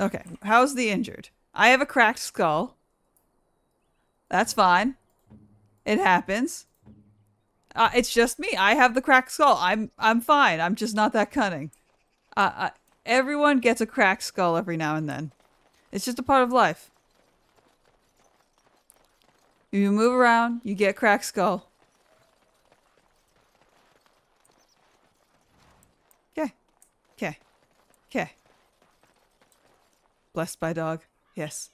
Okay, how's the injured? I have a cracked skull. That's fine. It happens. Uh, it's just me. I have the cracked skull. I'm I'm fine. I'm just not that cunning. Uh, uh, everyone gets a cracked skull every now and then. It's just a part of life. You move around, you get cracked skull. Okay. Okay. Okay. Blessed by dog. Yes.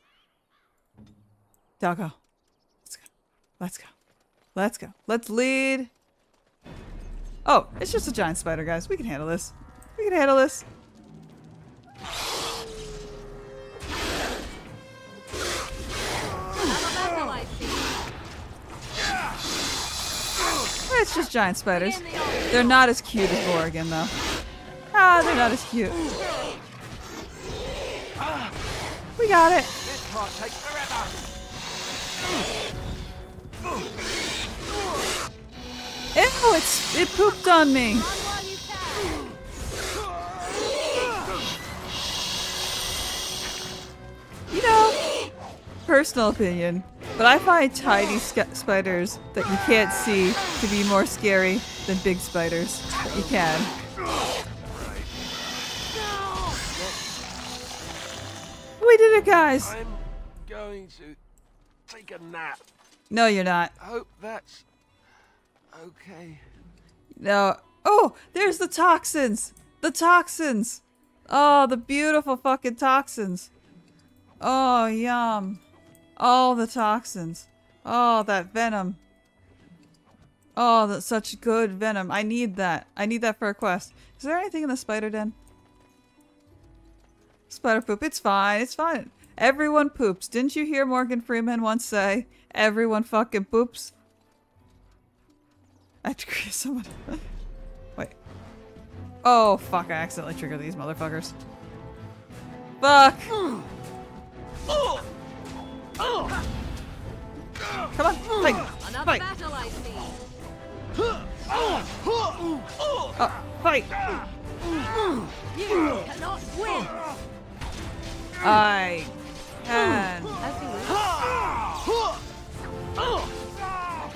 Doggo. Let's go. Let's go. Let's go. Let's lead. Oh, it's just a giant spider, guys. We can handle this. We can handle this. It's just giant spiders. They're not as cute as Morrigan, though. Ah, they're not as cute. We got it. This part takes forever. Ew, it's, it pooped on me. You know, personal opinion, but I find tiny spiders that you can't see to be more scary than big spiders that you can. We did it, guys! I'm going to take a nap. No, you're not. Hope that's okay. No. Oh, there's the toxins. The toxins. Oh, the beautiful fucking toxins. Oh, yum. All the toxins. Oh, that venom. Oh, that's such good venom. I need that. I need that for a quest. Is there anything in the spider den? Spider poop. It's fine. It's fine. Everyone poops. Didn't you hear Morgan Freeman once say, everyone fucking poops? I have to create someone. Wait. Oh, fuck. I accidentally triggered these motherfuckers. Fuck. Come on. Fight. Another Fight. battle I see. Oh, fight. You cannot win. I can.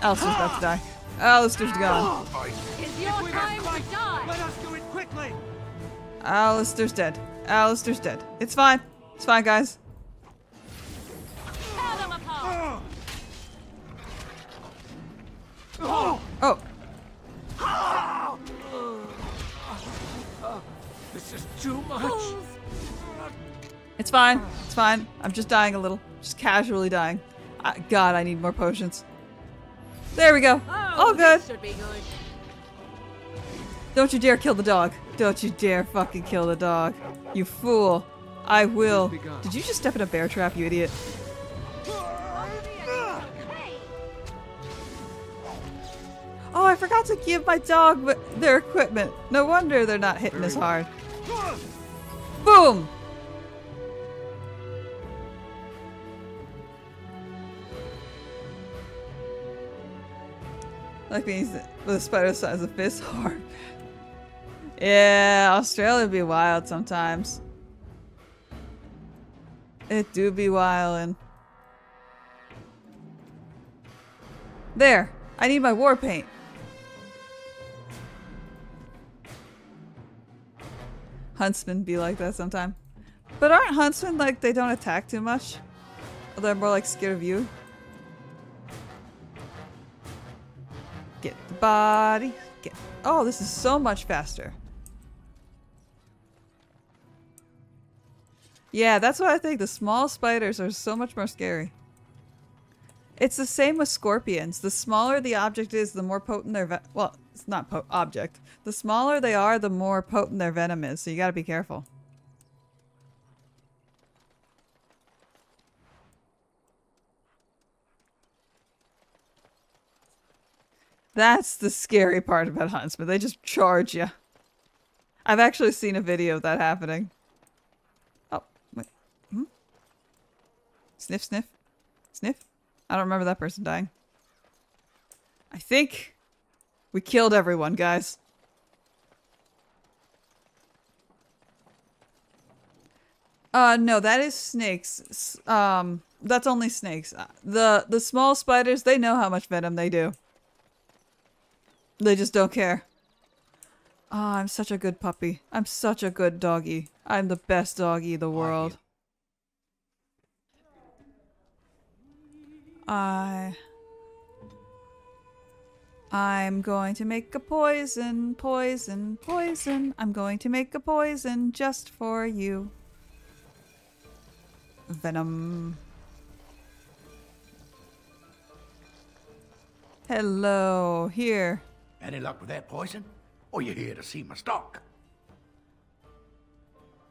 Alistair's about to die. Alistair's gone. It's your time to die. Let us do it quickly. Alistair's dead. Alistair's dead. It's fine. It's fine, guys. Apart. Oh, This is too much. Fools. it's fine. It's fine. I'm just dying a little. Just casually dying. I, God, I need more potions. There we go. Oh, All good. should be good. Don't you dare kill the dog. Don't you dare fucking kill the dog. You fool. I will. Did you just step in a bear trap, you idiot? Oh, I forgot to give my dog their equipment. No wonder they're not hitting as hard. Boom! Like means with a spider size of fist hard. Yeah, Australia be wild sometimes. It do be wildin'. There! I need my war paint. Huntsmen be like that sometime. But aren't huntsmen like they don't attack too much? Or they're more like scared of you? Get the body. Get. Oh, this is so much faster. Yeah, that's what I think. The small spiders are so much more scary. It's the same with scorpions. The smaller the object is, the more potent their well, it's not object. The smaller they are, the more potent their venom is. So you got to be careful. That's the scary part about huntsmen. They just charge you. I've actually seen a video of that happening. Oh, wait. Hmm? Sniff, sniff. Sniff? I don't remember that person dying. I think we killed everyone, guys. Uh, no, that is snakes. Um, that's only snakes. Uh, The the small spiders, they know how much venom they do. They just don't care. Oh, I'm such a good puppy. I'm such a good doggy. I'm the best doggy in the world. I I'm going to make a poison, poison, poison. I'm going to make a poison just for you. Venom. Hello, here. Any luck with that poison? Or you here to see my stock?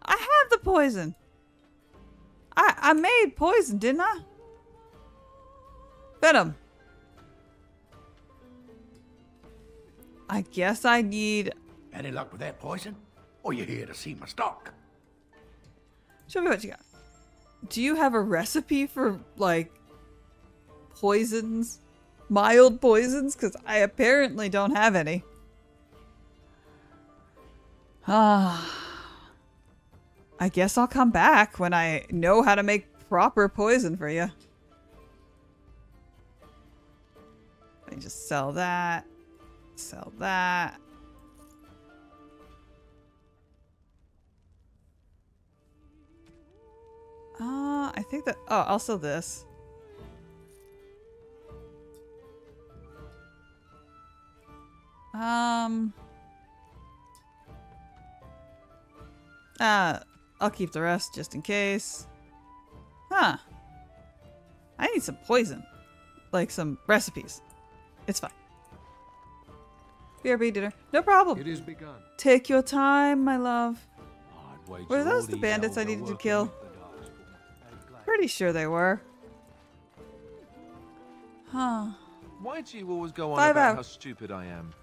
I have the poison. I I made poison, didn't I? Venom. I guess I need. Any luck with that poison? Or you here to see my stock? Show me what you got. Do you have a recipe for like poisons, mild poisons? Because I apparently don't have any. Ah. I guess I'll come back when I know how to make proper poison for you. Me just sell that. Sell that. Uh, I think that. Oh, I'll sell this. Um. Uh, I'll keep the rest just in case. Huh. I need some poison. Like some recipes. It's fine. BRB dinner. No problem. It is begun. Take your time, my love. Were those the bandits I needed to kill? with the Darkspawn. Pretty sure they were. Huh. Why do you always go on Five about out. how stupid I am?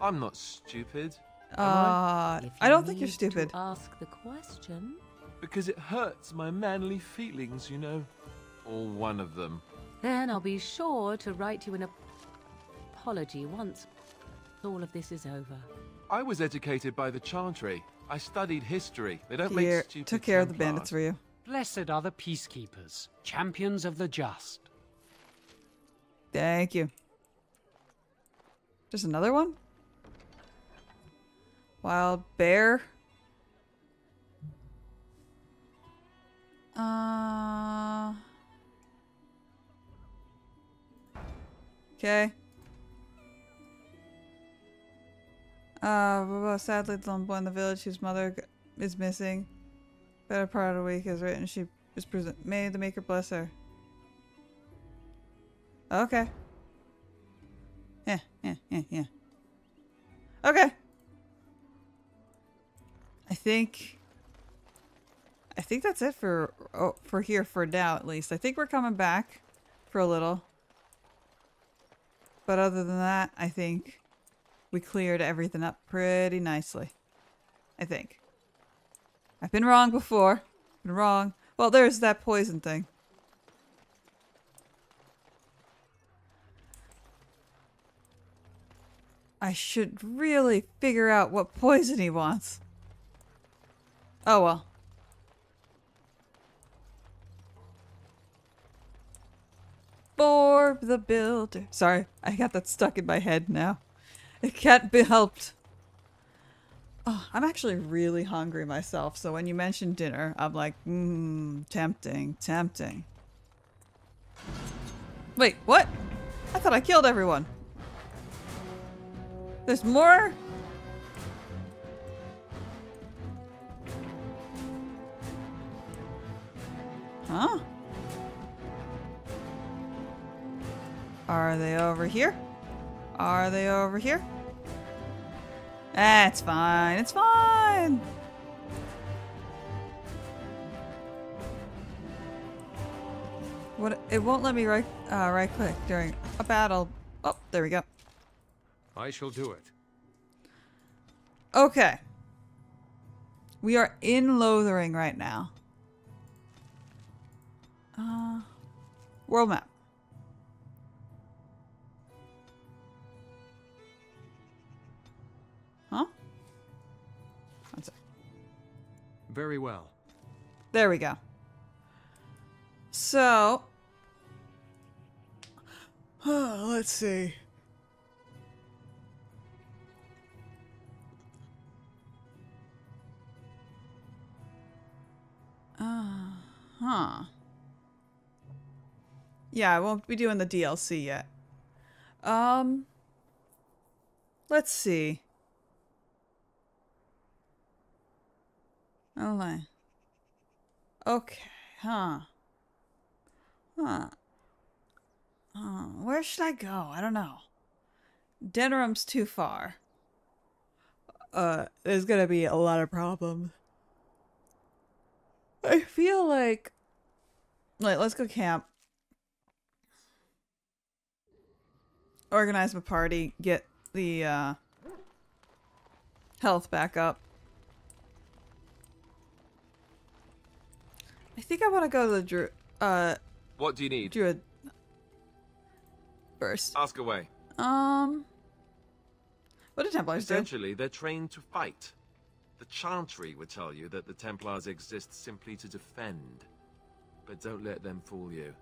I'm not stupid. Uh, If I don't think you're stupid. To ask the question. Because it hurts my manly feelings, you know. Or one of them. Then I'll be sure to write you an apology once all of this is over. I was educated by the Chantry. I studied history. They don't Here, make stupid took care of the bandits for you. Blessed are the peacekeepers, champions of the just. Thank you. Just another one? Wild bear. Uh. Okay. Uh, blah, sadly, the lone boy in the village whose mother is missing. Better part of the week is written. She is present. May the Maker bless her. Okay. Yeah, yeah, yeah, yeah. Okay. I think I think that's it for oh, for here for now at least. I think we're coming back for a little. But other than that, I think we cleared everything up pretty nicely. I think. I've been wrong before. Been wrong. Well, there's that poison thing. I should really figure out what poison he wants. Oh well. Borb the Builder. Sorry, I got that stuck in my head now. It can't be helped. Oh, I'm actually really hungry myself, so when you mentioned dinner, I'm like, mmm, tempting, tempting. Wait, what? I thought I killed everyone. There's more? Huh? Are they over here? Are they over here? That's fine. It's fine. What? It won't let me right uh, right click during a battle. Oh, there we go. I shall do it. Okay. We are in Lothering right now. Uh, world map. Huh? One sec. Very well. There we go. So, uh, let's see. Uh, huh. Yeah, I won't be doing the DLC yet. Um, let's see. My. Okay, huh. Huh. Where should I go? I don't know. Denerim's too far. Uh, there's gonna be a lot of problems. I feel like... Wait, let's go camp. Organize my party, get the, uh... Health back up. I think I want to go to the Dru- uh, What do you need? Druid first. Ask away. Um, what do Templars do? Essentially, they're trained to fight. The Chantry would tell you that the Templars exist simply to defend. But don't let them fool you.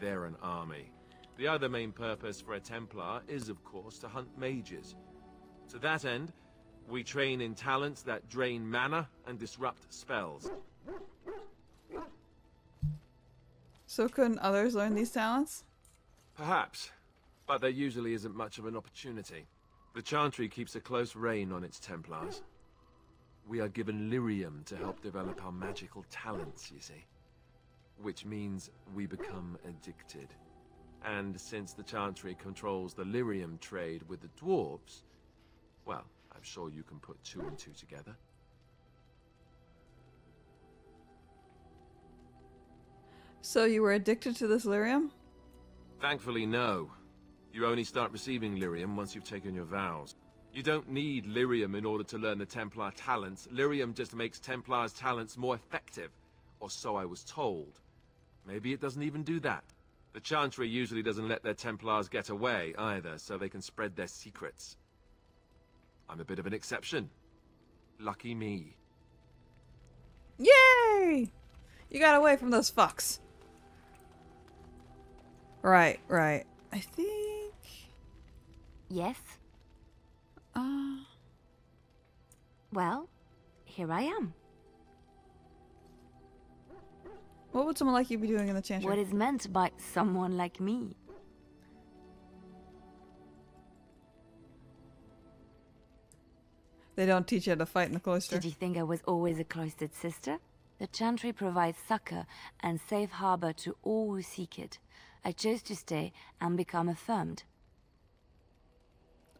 They're an army. The other main purpose for a Templar is, of course, to hunt mages. To that end, we train in talents that drain mana and disrupt spells. So couldn't others learn these talents? Perhaps, but there usually isn't much of an opportunity. The Chantry keeps a close rein on its Templars. We are given lyrium to help develop our magical talents, you see. Which means we become addicted. And since the Chantry controls the lyrium trade with the dwarves, well, I'm sure you can put two and two together. So you were addicted to this lyrium? Thankfully, no. You only start receiving lyrium once you've taken your vows. You don't need lyrium in order to learn the Templar talents. Lyrium just makes Templar's talents more effective. Or so I was told. Maybe it doesn't even do that. The Chantry usually doesn't let their Templars get away, either, so they can spread their secrets. I'm a bit of an exception. Lucky me. Yay! You got away from those fucks. Right, right. I think. Yes? Uh. Well, here I am. What would someone like you be doing in the chantry? What is meant by someone like me? They don't teach you how to fight in the cloister. Did you think I was always a cloistered sister? The Chantry provides succor and safe harbor to all who seek it. I chose to stay and become affirmed.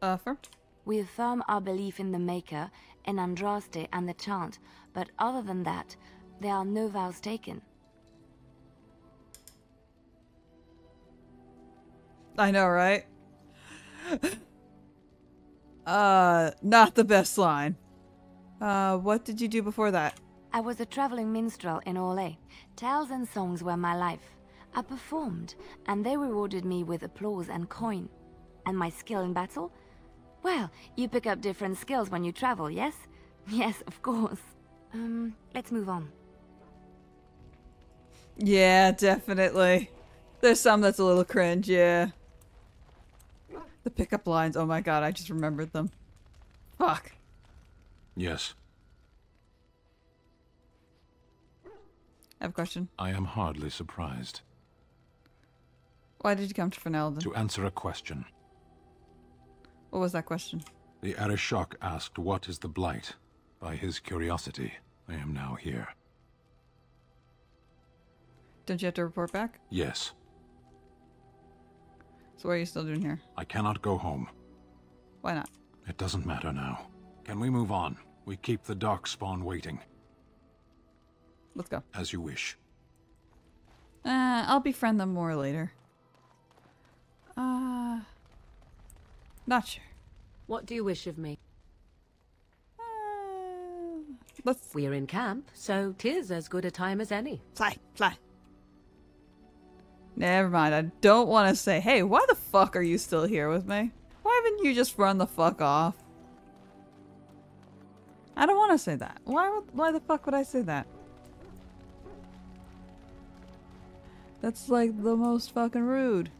Affirmed? We affirm our belief in the Maker, in Andraste and the Chant, but other than that, there are no vows taken. I know, right? uh, not the best line. Uh, what did you do before that? I was a traveling minstrel in Orlais. Tales and songs were my life. I performed, and they rewarded me with applause and coin. And my skill in battle? Well, you pick up different skills when you travel, yes? Yes, of course. Um, let's move on. Yeah, definitely. There's some that's a little cringe, yeah. The pickup lines, oh my god, I just remembered them. Fuck. Yes, I have a question. I am hardly surprised. Why did you come to Ferelden? To answer a question, What was that question? the Arishok asked what is the Blight. By his curiosity, I am now here. Don't you have to report back? Yes, So what are you still doing here? I cannot go home. Why not? It doesn't matter now. Can we move on? We keep the Darkspawn waiting, Let's go. as you wish. Uh, I'll befriend them more later. Uh, not sure. What do you wish of me? Uh, let's We're in camp, so 'tis as good a time as any. fly, fly. Never mind. I don't want to say, hey, why the fuck are you still here with me? Why haven't you just run the fuck off? I don't want to say that. Why? would- Why the fuck would I say that? That's like the most fucking rude.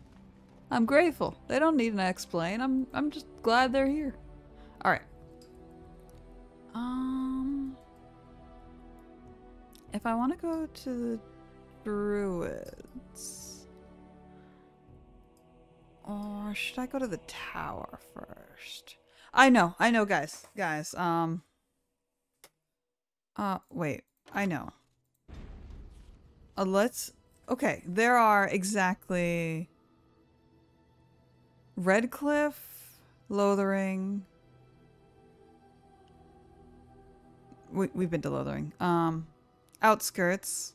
I'm grateful. They don't need an explain. I'm I'm just glad they're here. All right. Um if I want to go to the druids or should I go to the tower first? I know. I know, guys. Guys, um uh wait. I know. Uh, let's okay, there are exactly Redcliffe, Lothering. We, we've been to Lothering. Um, outskirts.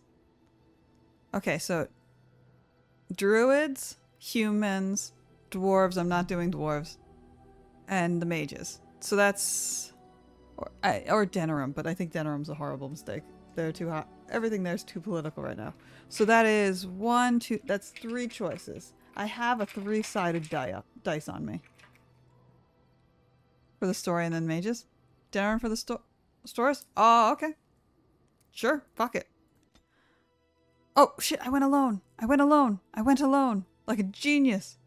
Okay, so druids, humans, dwarves. I'm not doing dwarves, and the mages. So that's or or Denerim, but I think Denerim's a horrible mistake. They're too hot. Everything there's too political right now. So that is one, two. That's three choices. I have a three-sided die dice on me for the story and then mages. Denerim for the sto stores. Oh, okay. Sure. Fuck it. Oh shit! I went alone. I went alone. I went alone like a genius.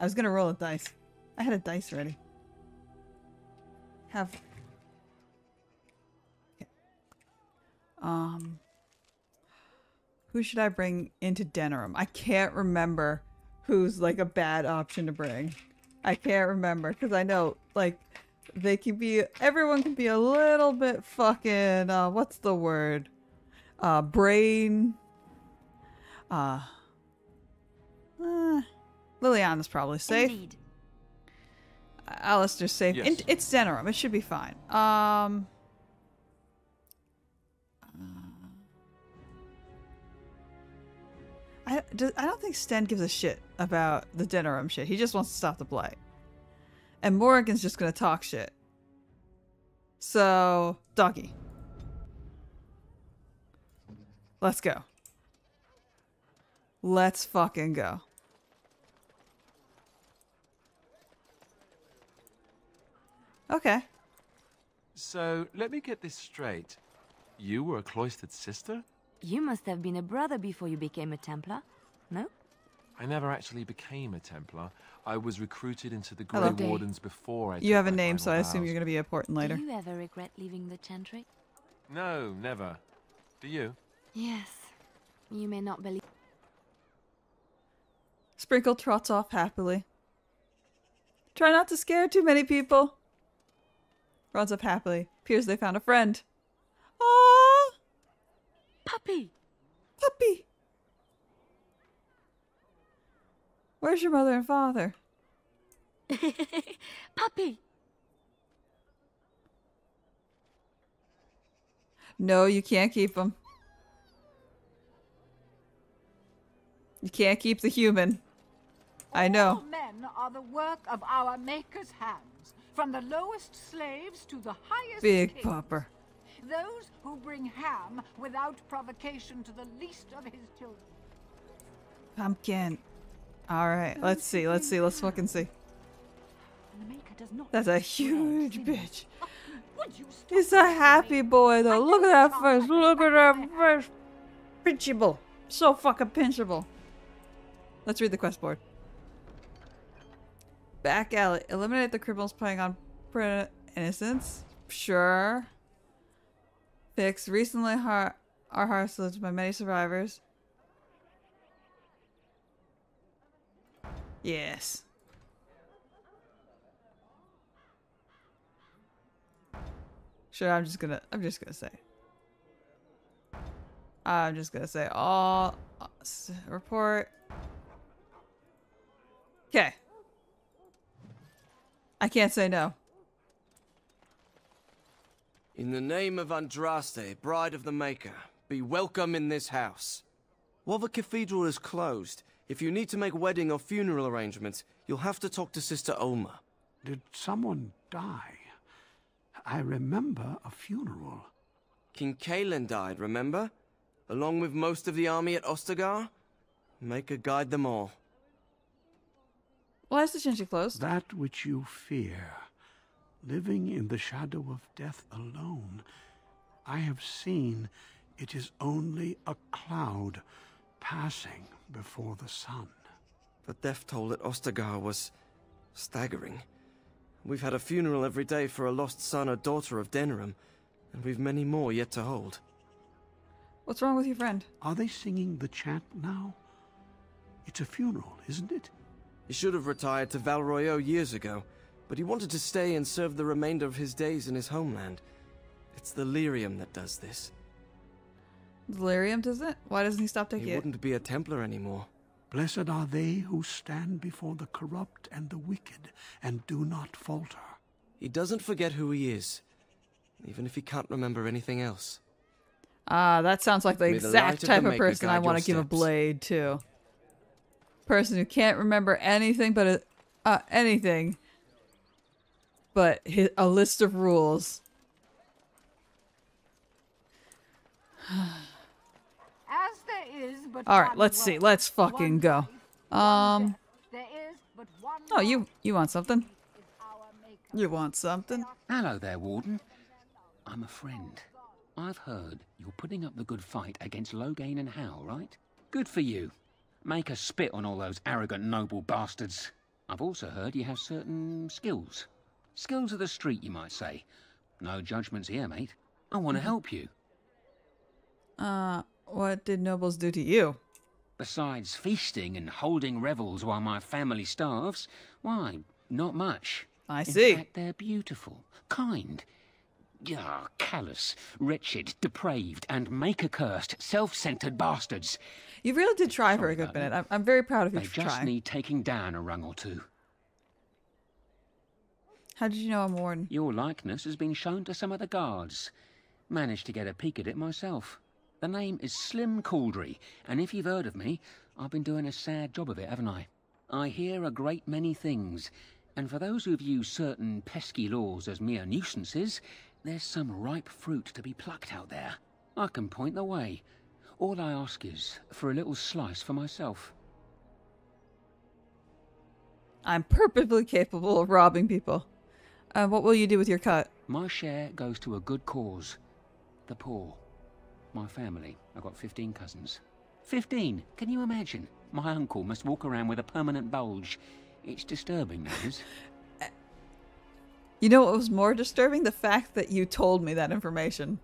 I was gonna roll a dice. I had a dice ready. Have. Okay. Um. Who should I bring into Denerim? I can't remember who's like a bad option to bring. I can't remember because I know like they can be everyone can be a little bit fucking uh what's the word? Uh brain uh, uh Leliana's probably safe. Indeed. Alistair's safe. Yes. It- it's Denerim. It should be fine. Um. I, do, I don't think Sten gives a shit about the Denerim shit. He just wants to stop the blight. And Morrigan's just gonna talk shit. So, doggy. Let's go. Let's fucking go. Okay. So, let me get this straight. You were a cloistered sister? You must have been a brother before you became a Templar, no? I never actually became a Templar. I was recruited into the Hello. Grey Wardens before I You have a name, so I final assume vows. you're gonna be important later. Do you ever regret leaving the Chantry? No, never. Do you? Yes. You may not believe. Sprinkle trots off happily. Try not to scare too many people. Runs up happily. Appears they found a friend. Aww, Puppy! puppy. Where's your mother and father? Puppy! No, you can't keep them. You can't keep the human. I All know. men are the work of our Maker's hands, from the lowest slaves to the highest Big kings. popper. Those who bring ham without provocation to the least of his children. Pumpkin. Alright, let's see, let's see, let's fucking see. The Maker does not That's a huge bitch. Would you stop He's a happy boy though. Look at that face. Look at that face. Pinchable. So fucking pinchable. Let's read the quest board. Back alley. Eliminate the criminals playing on innocence. Sure. Fix. Recently har- our hearts lived by many survivors. Yes. Sure, I'm just gonna. I'm just gonna say. I'm just gonna say all uh, report. Okay. I can't say no. In the name of Andraste, bride of the Maker, be welcome in this house. While the cathedral is closed, if you need to make wedding or funeral arrangements, you'll have to talk to Sister Olma. Did someone die? I remember a funeral. King Cailan died, remember? Along with most of the army at Ostagar? Maker guide them all. Why is the Shinji closed? That which you fear, living in the shadow of death alone, I have seen It is only a cloud passing before the sun. The death toll at Ostagar was staggering. We've had a funeral every day for a lost son or daughter of Denerim, and we've many more yet to hold. What's wrong with your friend? Are they singing the chant now? It's a funeral, isn't it? He should have retired to Val Royeaux years ago, but he wanted to stay and serve the remainder of his days in his homeland. It's the lyrium that does this. Delirium does it? Why doesn't he stop taking He it? wouldn't be a Templar anymore. Blessed are they who stand before the corrupt and the wicked and do not falter. He doesn't forget who he is, even if he can't remember anything else. Ah, that sounds like the May exact the type of Maker person I want to give a blade to. Person who can't remember anything but a, uh, anything, but hi a list of rules. As there is but All right, let's see. Let's fucking go. Um. death. There is but one Oh, you you want something? You want something? Hello there, Warden. I'm a friend. I've heard you're putting up the good fight against Loghain and Howe, right? Good for you. Make a spit on all those arrogant noble bastards. I've also heard you have certain skills. Skills of the street, you might say. No judgments here, mate. I want to help you. Uh, what did nobles do to you? Besides feasting and holding revels while my family starves, why, not much. I In see. fact, they're beautiful, kind, ah, callous, wretched, depraved, and maker-cursed, self-centered bastards. You really did try for a good minute. I'm, I'm very proud of you They for just need taking down a rung or two. How did you know I'm warden? Your likeness has been shown to some of the guards. Managed to get a peek at it myself. The name is Slim Couldry, and if you've heard of me, I've been doing a sad job of it, haven't I? I hear a great many things, and for those who view certain pesky laws as mere nuisances, there's some ripe fruit to be plucked out there. I can point the way. All I ask is for a little slice for myself. I'm perfectly capable of robbing people. Uh, what will you do with your cut? My share goes to a good cause. The poor. My family. I've got 15 cousins. 15! Can you imagine? My uncle must walk around with a permanent bulge. It's disturbing, that is. You know what was more disturbing? The fact that you told me that information.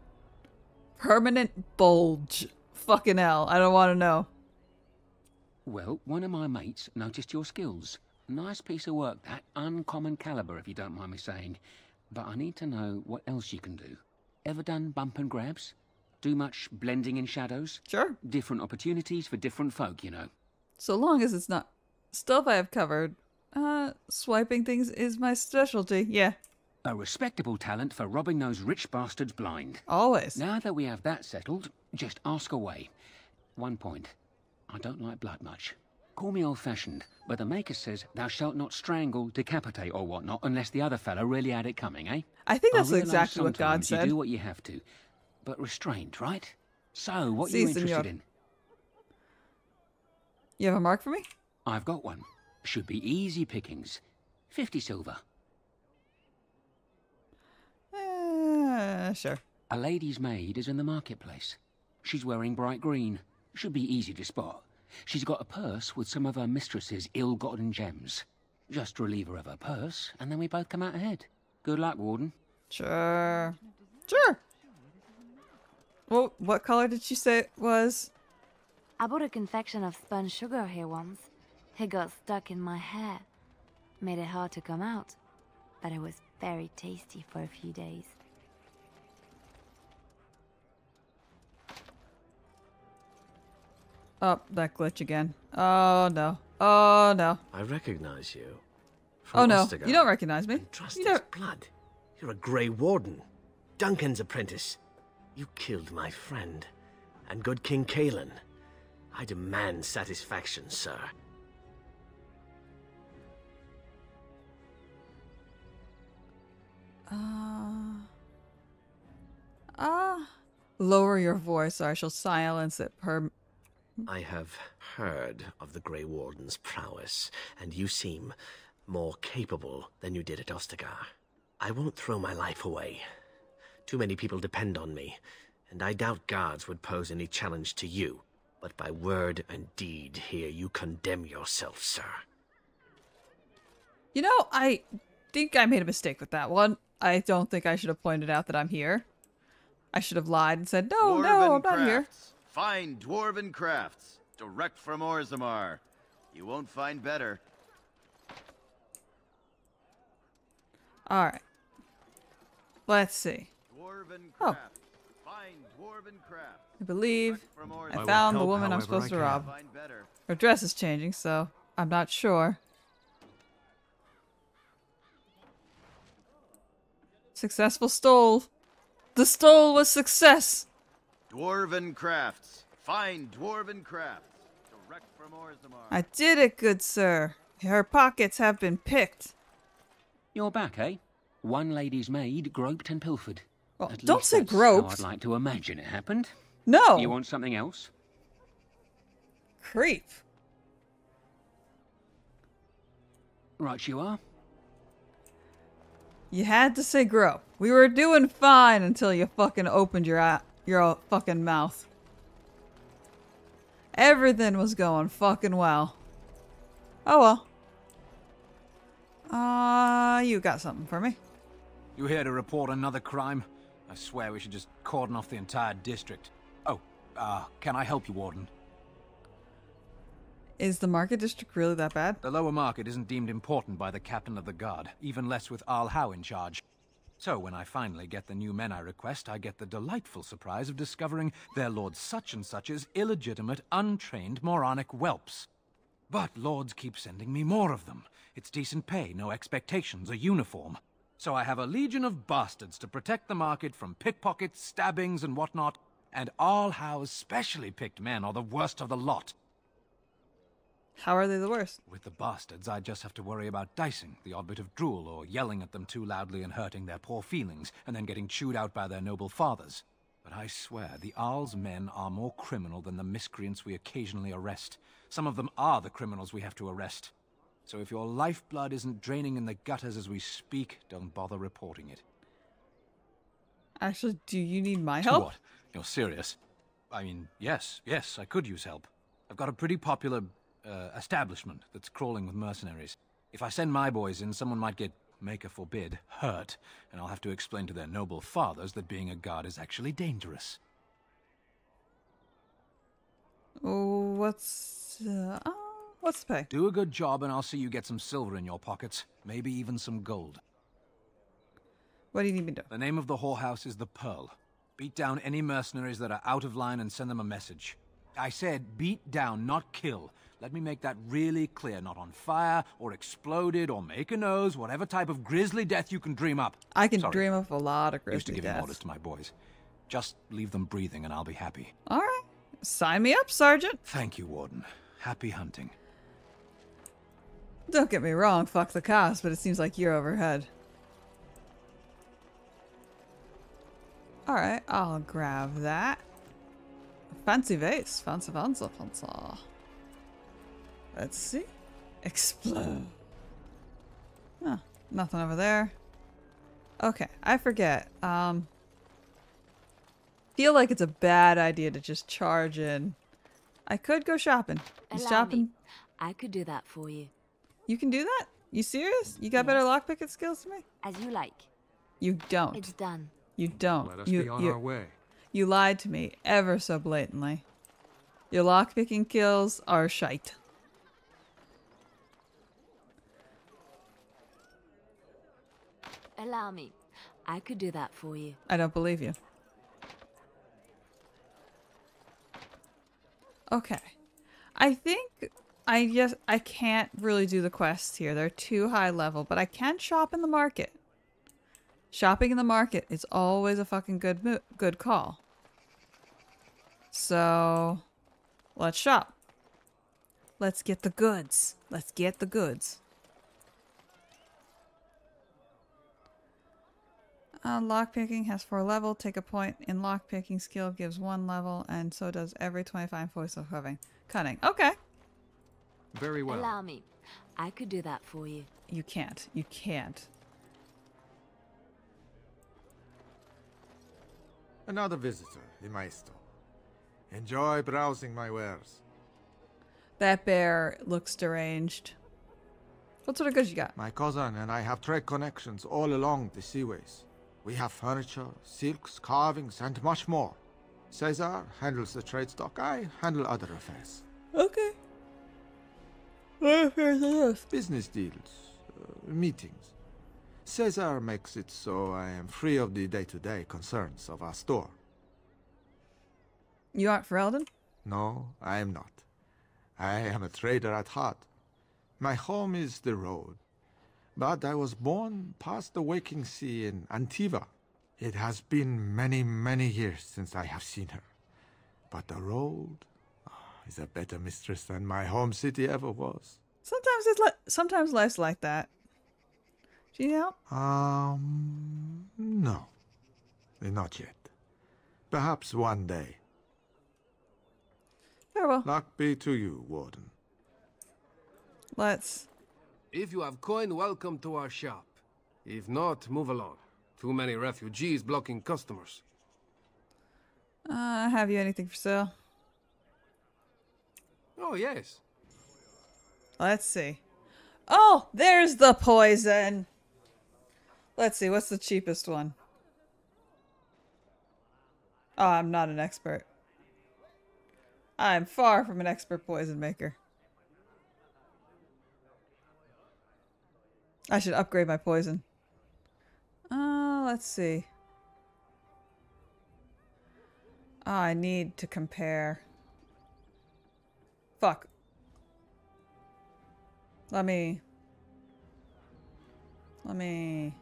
Permanent bulge. Fucking hell. I don't want to know. Well, one of my mates noticed your skills. Nice piece of work, that. Uncommon caliber, if you don't mind me saying. But I need to know what else you can do. Ever done bump and grabs? Do much blending in shadows? Sure. Different opportunities for different folk, you know. So long as it's not stuff I have covered. Uh, swiping things is my specialty. Yeah, A respectable talent for robbing those rich bastards blind. always. Now that we have that settled, just ask away. One point. I don't like blood much. Call me old-fashioned, but the Maker says thou shalt not strangle, decapitate, or whatnot unless the other fellow really had it coming, eh? I think that's realise exactly what God said. You do what you have to, but restrained, right? So, what Si, you interested señor. in? You have a mark for me? I've got one. Should be easy pickings. Fifty silver. Uh, sure. A lady's maid is in the marketplace. She's wearing bright green. Should be easy to spot. She's got a purse with some of her mistress's ill-gotten gems. Just relieve her of her purse, and then we both come out ahead. Good luck, Warden. Sure. Sure. Well, what color did she say it was? I bought a confection of spun sugar here once. It got stuck in my hair. Made it hard to come out. But it was very tasty for a few days. Oh, that glitch again. Oh no. Oh no. I recognize you. Oh no. Ostagar. You don't recognize me. And Trust You his don't. blood. You're a Grey Warden. Duncan's apprentice. You killed my friend. And good King Cailan. I demand satisfaction, sir. Uh. Ah. Lower your voice, or I shall silence it. Per. I have heard of the Grey Warden's prowess, and you seem more capable than you did at Ostagar. I won't throw my life away. Too many people depend on me, and I doubt guards would pose any challenge to you. But by word and deed here you condemn yourself, sir. You know, I think I made a mistake with that one. I don't think I should have pointed out that I'm here. I should have lied and said, no, no, Dwarven I'm not here. crafts. Find dwarven crafts. Direct from Orzammar. You won't find better. Alright. Let's see. Dwarven Oh. crafts. Dwarven crafts. I believe I Orzammar. found the woman I'm supposed to rob. Her dress is changing, so I'm not sure. Successful stole. The stole was success. Dwarven crafts. Fine dwarven crafts. Direct from Orzammar. I did it, good sir. Her pockets have been picked. You're back, eh? One lady's maid groped and pilfered. Well, At don't least say that's how groped. I'd like to imagine it happened. No. You want something else? Creep. Right, you are. You had to say grope. We were doing fine until you fucking opened your your fucking mouth. Everything was going fucking well. Oh well. Uh, you got something for me? You here to report another crime? I swear we should just cordon off the entire district. Oh, uh, can I help you, Warden? Is the market district really that bad? The lower market isn't deemed important by the captain of the guard, even less with Arl Howe in charge. So when I finally get the new men I request, I get the delightful surprise of discovering their Lord Such and Such's illegitimate, untrained, moronic whelps. But lords keep sending me more of them. It's decent pay, no expectations, a uniform. So I have a legion of bastards to protect the market from pickpockets, stabbings, and whatnot, and Arl Howe's specially picked men are the worst of the lot. How are they the worst? With the bastards, I'd just have to worry about dicing, the odd bit of drool, or yelling at them too loudly and hurting their poor feelings, and then getting chewed out by their noble fathers. But I swear, the Arl's men are more criminal than the miscreants we occasionally arrest. Some of them are the criminals we have to arrest. So if your lifeblood isn't draining in the gutters as we speak, don't bother reporting it. Actually, do you need my To help? What? You're serious? I mean, yes, yes, I could use help. I've got a pretty popular uh, establishment that's crawling with mercenaries. If I send my boys in, someone might get, maker forbid, hurt, and I'll have to explain to their noble fathers that being a guard is actually dangerous. Oh, what's uh, uh, what's the pay? Do a good job, and I'll see you get some silver in your pockets, maybe even some gold. What do you need me to do? The name of the whorehouse is the Pearl. Beat down any mercenaries that are out of line and send them a message. I said beat down, not kill. Let me make that really clear. Not on fire, or exploded, or make a nose, whatever type of grisly death you can dream up. I can Sorry, dream up a lot of grisly deaths. Used to giving deaths. orders to my boys. Just leave them breathing and I'll be happy. All right, sign me up, Sergeant. Thank you, Warden. Happy hunting. Don't get me wrong, fuck the cops, but it seems like you're overhead. All right, I'll grab that. Fancy vase, fancy, fancy, fancy. Let's see. Explode. Huh, nothing over there. Okay, I forget. Um, feel like it's a bad idea to just charge in. I could go shopping. You Allow shopping? me. I could do that for you. You can do that? You serious? You got better lockpicking skills than me? As you like. You don't. It's done. You don't. Let us you, be on you, our way. You lied to me ever so blatantly. Your lockpicking kills are shite. Allow me. I could do that for you. I don't believe you. Okay. I think I just I can't really do the quests here. They're too high level, but I can shop in the market. Shopping in the market is always a fucking good good call. So, let's shop. Let's get the goods. Let's get the goods. Uh, lockpicking has four level. Take a point in lockpicking skill gives one level, and so does every 25 points of cutting. Cutting. Okay. Very well. Allow me. I could do that for you. You can't. You can't. Another visitor, the maestro. Enjoy browsing my wares. That bear looks deranged. What sort of goods you got? My cousin and I have trade connections all along the seaways. We have furniture, silks, carvings, and much more. Caesar handles the trade stock. I handle other affairs. Okay. What affairs are those? Business deals, uh, meetings. Caesar makes it so I am free of the day-to-day concerns of our store. You aren't Ferelden? No, I am not. I am a trader at heart. My home is the road. But I was born past the waking sea in Antiva. It has been many, many years since I have seen her. But the road ah, is a better mistress than my home city ever was. Sometimes it's like sometimes life's like that. Do you know? Um, no. Not yet. Perhaps one day. Farewell. Luck be to you, Warden. Let's. If you have coin, welcome to our shop. If not, move along. Too many refugees blocking customers. Uh, have you anything for sale? Oh, yes. Let's see. Oh, there's the poison. Let's see, what's the cheapest one? Oh, I'm not an expert. I'm far from an expert poison maker. I should upgrade my poison. Uh, let's see. Oh, I need to compare. Fuck. Let me... Let me...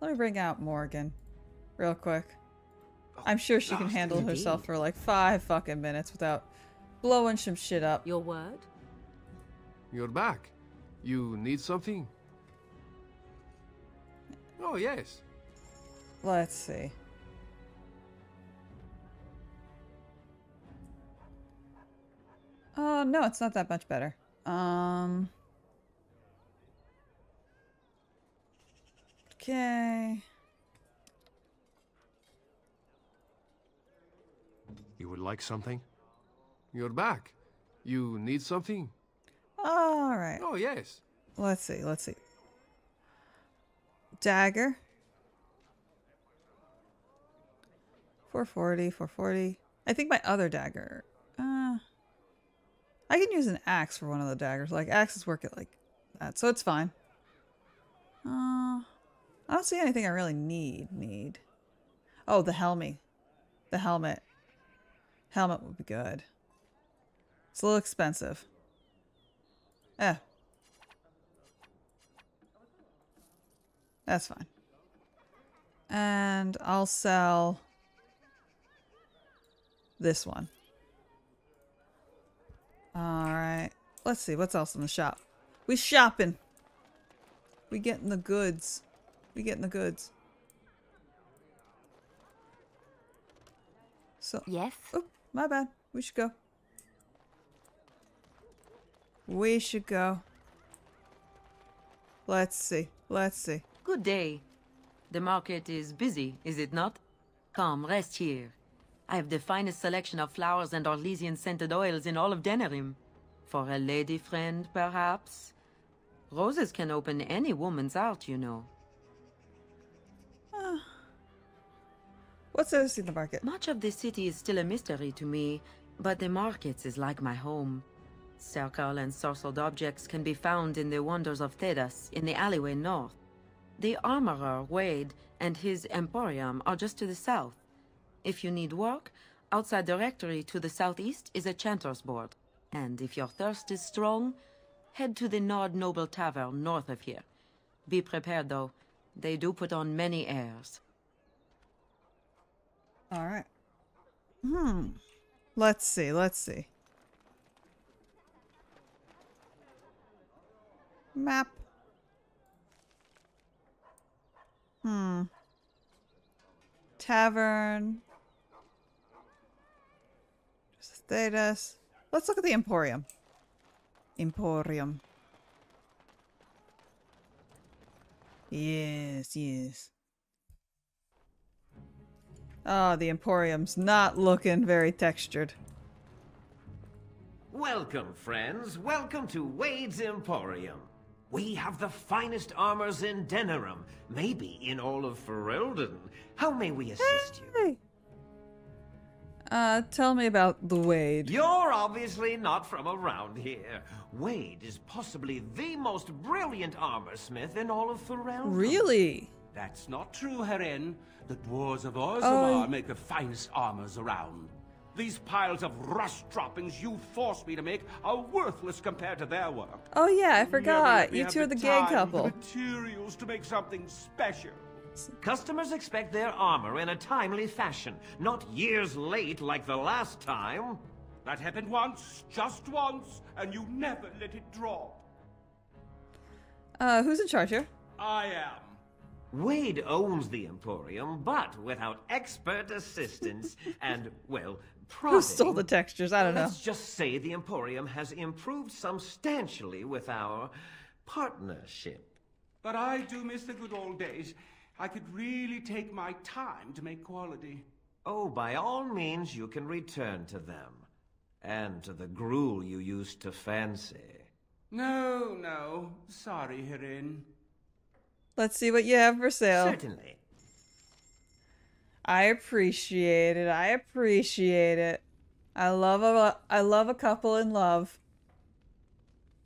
Let me bring out Morgan. Real quick. I'm sure she can handle herself for like five fucking minutes without blowing some shit up. Your word? You're back. You need something? Oh, yes. Let's see. Oh, no, it's not that much better. Um... Okay. You would like something? You're back. You need something? All right. Oh, yes. Let's see. Let's see. Dagger. 440, 440. I think my other dagger. Uh, I can use an axe for one of the daggers. Like, axes work at like that, so it's fine. Uh, I don't see anything I really need. Need. Oh, the helmet. The helmet. Helmet would be good. It's a little expensive. Eh. That's fine. And I'll sell this one. Alright. Let's see. What's else in the shop? We shopping. We getting the goods. We getting the goods. So Yes. Oh, my bad. We should go. We should go. Let's see. Let's see. Good day. The market is busy, is it not? Come, rest here. I have the finest selection of flowers and Orlesian scented oils in all of Denerim. For a lady friend, perhaps? Roses can open any woman's heart, you know. Ah. What's there to see in the market? Much of the city is still a mystery to me, but the markets is like my home. Circle and sorcelled objects can be found in the wonders of Thedas, in the alleyway north. The armorer, Wade, and his emporium are just to the south. If you need work, outside the rectory to the southeast is a chanter's board. And if your thirst is strong, head to the Gnawed Noble Tavern north of here. Be prepared, though. They do put on many airs. All right. Hmm. Let's see. Let's see. Map. Hmm. Tavern. Status. Let's look at the Emporium. Emporium. Yes, yes. Oh, the Emporium's not looking very textured. Welcome, friends. Welcome to Wade's Emporium. We have the finest armors in Denerim, maybe in all of Ferelden. How may we assist you? Uh, tell me about the Wade. You're obviously not from around here. Wade is possibly the most brilliant armorsmith in all of Ferelden. Really? That's not true, Herren. The dwarves of Orzammar Oh. make the finest armors around. These piles of rust droppings you forced me to make are worthless compared to their work. Oh yeah, I forgot. let You two are the the gay time, couple. The materials to make something special. Customers expect their armor in a timely fashion, not years late like the last time. That happened once, just once, and you never let it drop. Uh, who's in charge here? I am. Wade owns the Emporium, but without expert assistance and, well, Who stole the textures? I don't know. Let's just say the Emporium has improved substantially with our partnership. But I do miss the good old days. I could really take my time to make quality. Oh, by all means, you can return to them. And to the gruel you used to fancy. No, no. Sorry, Herren. Let's see what you have for sale. Certainly. I appreciate it. I appreciate it. I love a I love a couple in love.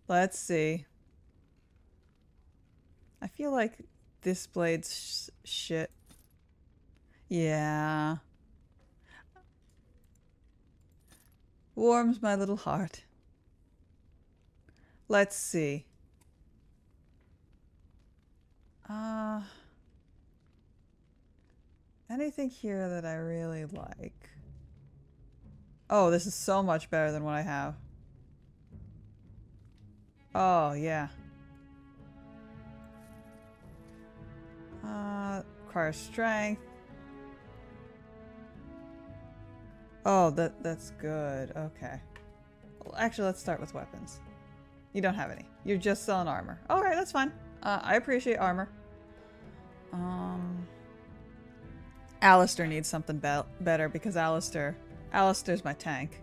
Let's see. I feel like this blade's sh- shit. Yeah. Warms my little heart. Let's see. Uh anything here that I really like? Oh, this is so much better than what I have. Oh, yeah. Uh, requires strength. Oh, that that's good. Okay. Well, actually, let's start with weapons. You don't have any. You're just selling armor. Okay, that's fine. Uh, I appreciate armor. Um, Alistair needs something be better because Alistair, Alistair's my tank.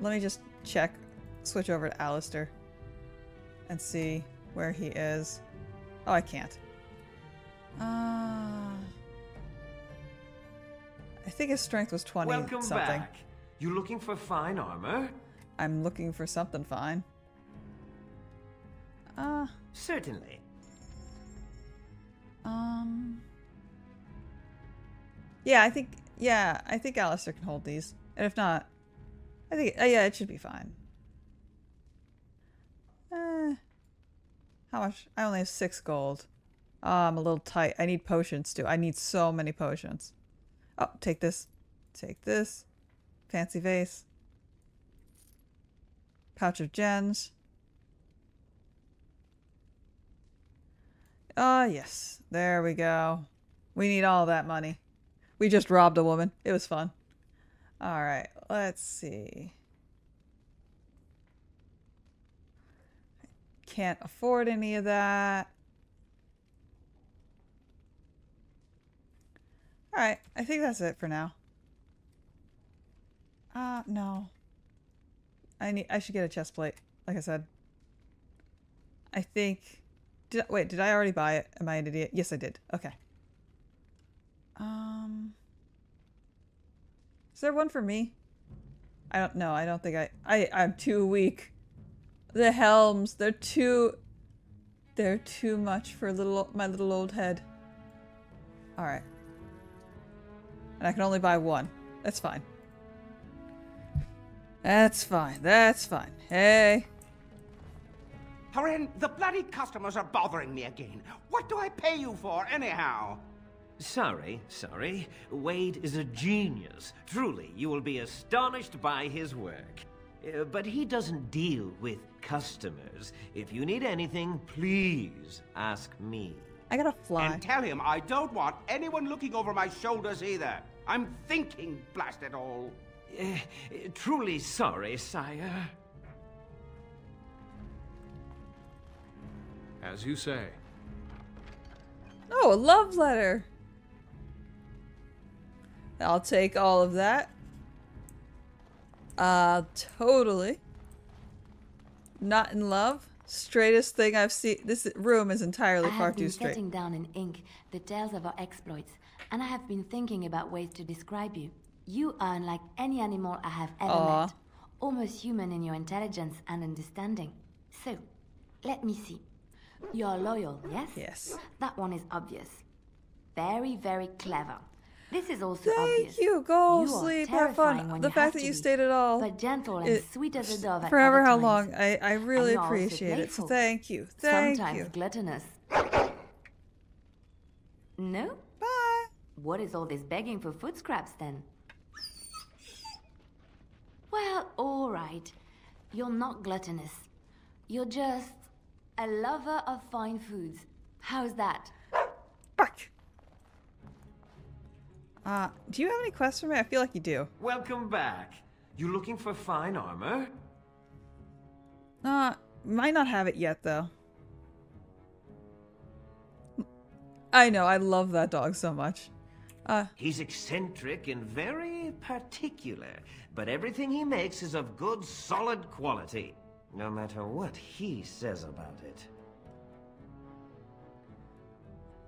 Let me just check, switch over to Alistair, and see where he is. Oh, I can't. Uh, I think his strength was 20 Welcome something. back. You looking for fine armor? I'm looking for something fine. Uh, Certainly. um. Yeah, I think. Yeah, I think Alistair can hold these. And if not, I think. Uh, yeah, it should be fine. Eh. How much? I only have six gold. Oh, I'm a little tight. I need potions too. I need so many potions. Oh, take this. Take this. Fancy vase. Pouch of gems. Ah, yes. There we go. We need all that money. We just robbed a woman. It was fun. All right, let's see. Can't afford any of that. All right, I think that's it for now. Uh, no. I need. I should get a chest plate. Like I said. I think. Did wait? Did I already buy it? Am I an idiot? Yes, I did. Okay. Um. Is there one for me? I don't know. I don't think I. I. I'm too weak. The helms. They're too. They're too much for little my little old head. All right. And I can only buy one. That's fine. That's fine. That's fine. Hey. Herren, the bloody customers are bothering me again. What do I pay you for, anyhow? Sorry, sorry. Wade is a genius. Truly, you will be astonished by his work. Uh, but he doesn't deal with customers. If you need anything, please ask me. I gotta fly. And tell him I don't want anyone looking over my shoulders either. I'm thinking, blast it all. Uh, truly sorry, sire. As you say. Oh, a love letter. I'll take all of that. Uh, totally. Not in love. Straightest thing I've seen. This room is entirely I far have been too straight. setting down in ink the tales of our exploits, and I have been thinking about ways to describe you. You are unlike any animal I have ever Aw. met, almost human in your intelligence and understanding. So, let me see. You're loyal, yes? Yes. That one is obvious. Very, very clever. This is also Thank obvious. you. Go You sleep. Have fun. The fact that you be, stayed at all. But gentle and it- sweet as a dove Forever how times. long? I, I really And you're also appreciate it. So thank you. Thank Sometimes you. gluttonous. No? Bye. What is all this begging for food scraps then? Well, alright. You're not gluttonous. You're just a lover of fine foods. How's that? Uh, do you have any quests for me? I feel like you do. Welcome back. You looking for fine armor? Uh, might not have it yet though. I know, I love that dog so much. Uh, He's eccentric and very particular, but everything he makes is of good, solid quality, no matter what he says about it.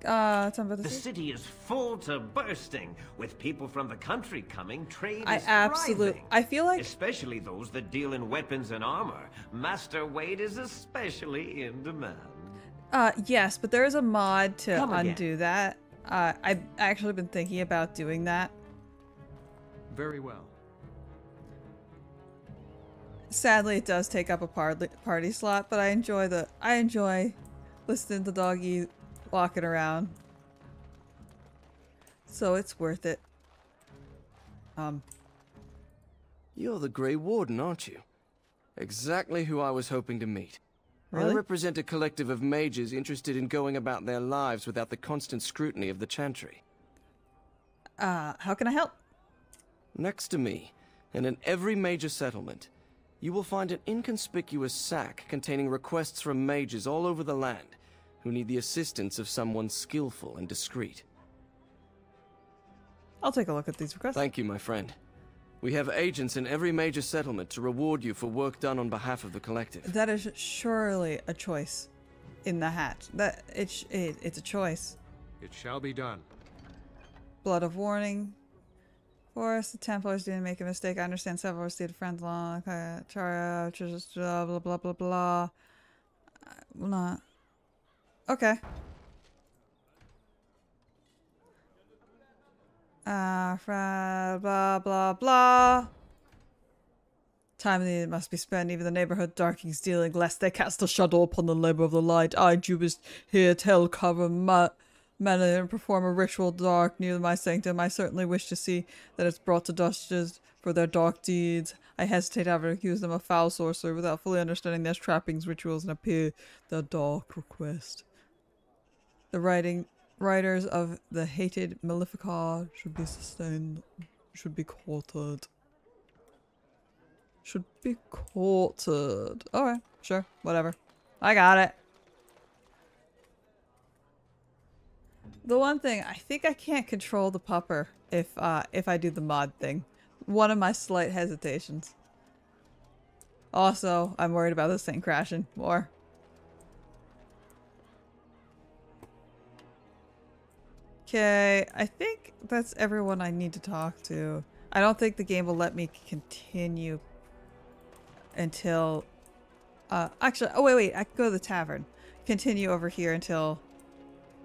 Uh, tell about The this. city is full to bursting, with people from the country coming. Trade I is absolute- thriving, I feel like- especially those that deal in weapons and armor. Master Wade is especially in demand. Uh, yes, but there is a mod to Come again. undo that. Uh, I've actually been thinking about doing that. Very well. Sadly, it does take up a party party slot, but I enjoy the I enjoy listening to doggy walking around. So it's worth it. Um, You're the Grey Warden, aren't you? Exactly who I was hoping to meet. I represent a collective of mages interested in going about their lives without the constant scrutiny of the Chantry. uh, how can I help? Next to me, and in every major settlement, you will find an inconspicuous sack containing requests from mages all over the land who need the assistance of someone skillful and discreet. I'll take a look at these requests. Thank you, my friend. We have agents in every major settlement to reward you for work done on behalf of the collective. That is surely a choice in the hat. That it's it, it's a choice. It shall be done. Blood of warning. Forest, the Templars didn't make a mistake. I understand several stated friends long. Okay, Chara, just blah blah blah blah blah. Uh, Will not. Okay. Ah, uh, blah blah blah. Time needed must be spent, even the neighborhood darkings dealing, lest they cast a shadow upon the labor of the light. I, Jubist, here tell cover manner and perform a ritual dark near my sanctum. I certainly wish to see that it's brought to justice for their dark deeds. I hesitate to ever accuse them of foul sorcery without fully understanding their trappings, rituals, and appear their dark request. The writing writers of the hated Maleficar should be sustained, should be quartered. Should be quartered. Alright, sure, whatever. I got it. The one thing, I think I can't control the pupper if uh if I do the mod thing. One of my slight hesitations. Also, I'm worried about this thing crashing more. Okay, I think that's everyone I need to talk to. I don't think the game will let me continue until uh actually oh wait wait I can go to the tavern. Continue over here until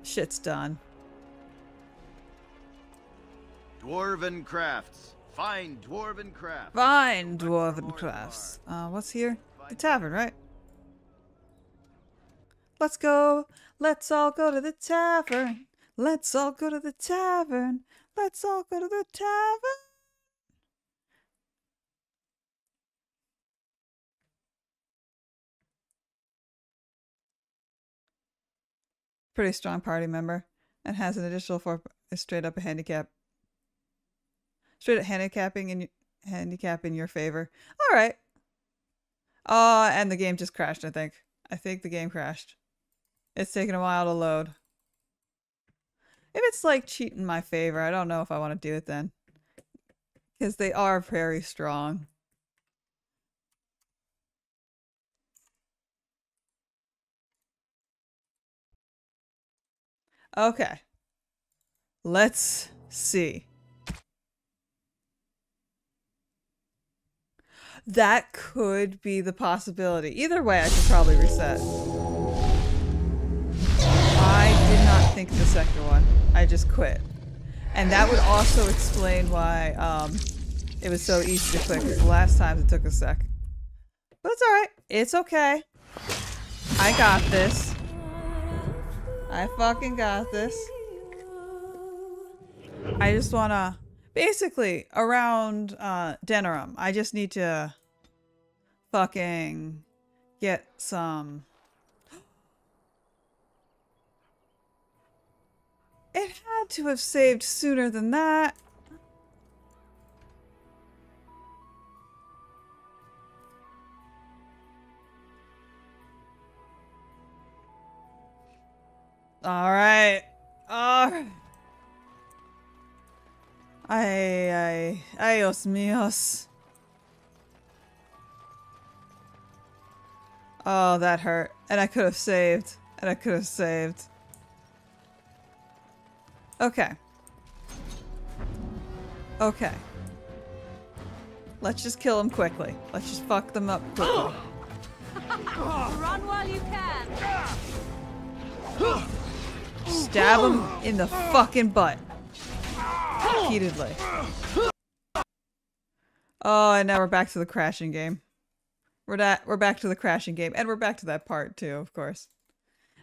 shit's done. Dwarven crafts. Fine dwarven crafts. Fine dwarven crafts. Uh what's here? The tavern, right? Let's go. Let's all go to the tavern. Let's all go to the tavern. Let's all go to the tavern. Pretty strong party member and has an additional four straight up a handicap. Straight up handicapping in handicap in your favor. All right. Uh, and the game just crashed, I think. I think the game crashed. It's taking a while to load. If it's like cheating my favor, I don't know if I want to do it then. Because they are very strong. Okay. Let's see. That could be the possibility. Either way, I should probably reset. Think the second one. I just quit. And that would also explain why um, it was so easy to because the last time it took a sec. But it's alright. It's okay. I got this. I fucking got this. I just wanna... Basically, around uh, Denerim, I just need to fucking get some... It had to have saved sooner than that. All right. Oh. Ay, ay, ay, Dios míos. Oh, that hurt. And I could have saved. And I could have saved. Okay. Okay. Let's just kill them quickly. Let's just fuck them up quickly. Run while you can. Stab him in the fucking butt. Repeatedly. Oh, and now we're back to the crashing game. We're that we're back to the crashing game. And we're back to that part too, of course.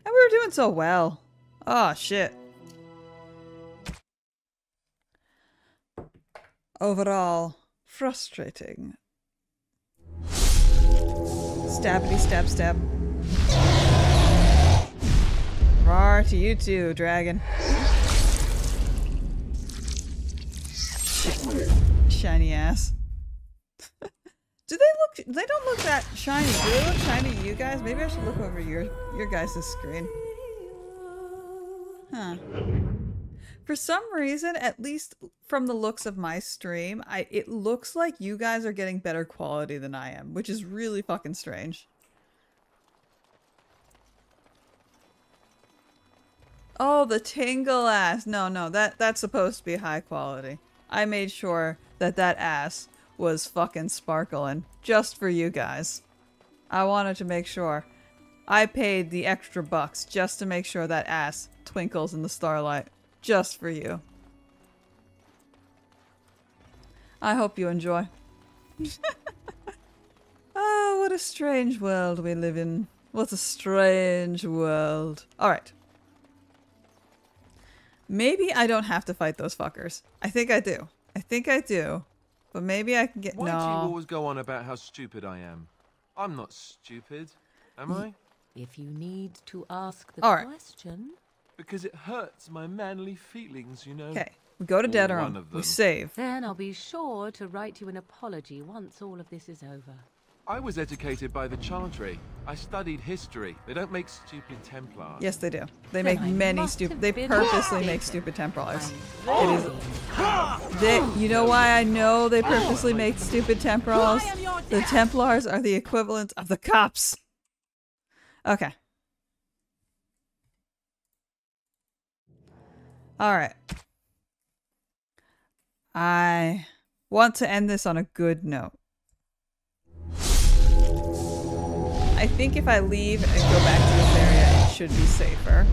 And we were doing so well. Oh shit. Overall, frustrating. Stabbity stab stab. Roar to you too, dragon. Shiny ass. Do they look? They don't look that shiny. Do they look shiny to you guys? Maybe I should look over your your guys' screen. Huh. For some reason, at least from the looks of my stream, I it looks like you guys are getting better quality than I am, which is really fucking strange. Oh, the tingle ass. No, no, that that's supposed to be high quality. I made sure that that ass was fucking sparkling just for you guys. I wanted to make sure. I paid the extra bucks just to make sure that ass twinkles in the starlight. Just for you. I hope you enjoy. oh, what a strange world we live in. What a strange world. Alright. Maybe I don't have to fight those fuckers. I think I do. I think I do. But maybe I can get- Why no. do you always go on about how stupid I am? I'm not stupid, am I? If you need to ask the All right. question. Because it hurts my manly feelings, you know. Okay, we go to Or Denerim. one We save. Then I'll be sure to write you an apology once all of this is over. I was educated by the Chantry. I studied history. They don't make stupid Templars. Yes, they do. They Then make I many stupid. They purposely make stupid Templars. It is. They. You know why I know they purposely make stupid Templars? The Templars are the equivalent of the cops. Okay. All right. I want to end this on a good note. I think if I leave and go back to this area, it should be safer.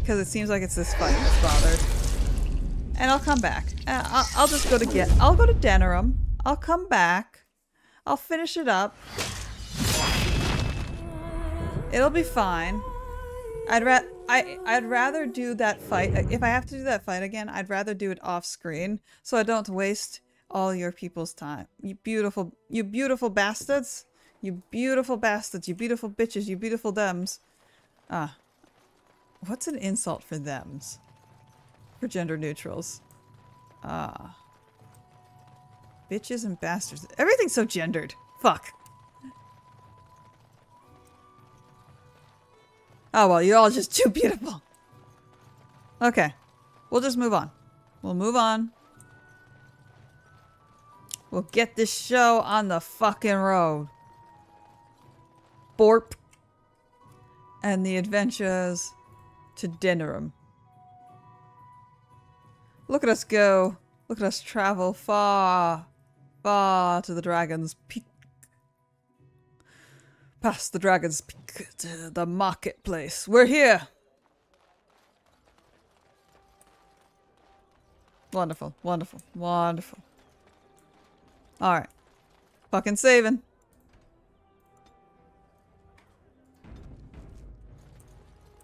Because it seems like it's this fight that's bothered. And I'll come back. Uh, I'll, I'll just go to get. I'll go to Denerim. I'll come back. I'll finish it up. It'll be fine. I'd ra- I I'd rather do that fight if I have to do that fight again. I'd rather do it off screen so I don't waste all your people's time. You beautiful, you beautiful bastards. You beautiful bastards. You beautiful bitches. You beautiful thems. Ah, what's an insult for thems? For gender neutrals. Ah. Bitches and bastards. Everything's so gendered. Fuck. Oh, well, you're all just too beautiful. Okay. We'll just move on. We'll move on. We'll get this show on the fucking road. Borp. And the adventures to Denerim. Look at us go. Look at us travel far, far to the Dragon's Peak. Past the Dragon's Peak to the marketplace. We're here. Wonderful, wonderful, wonderful. Alright. Fucking saving.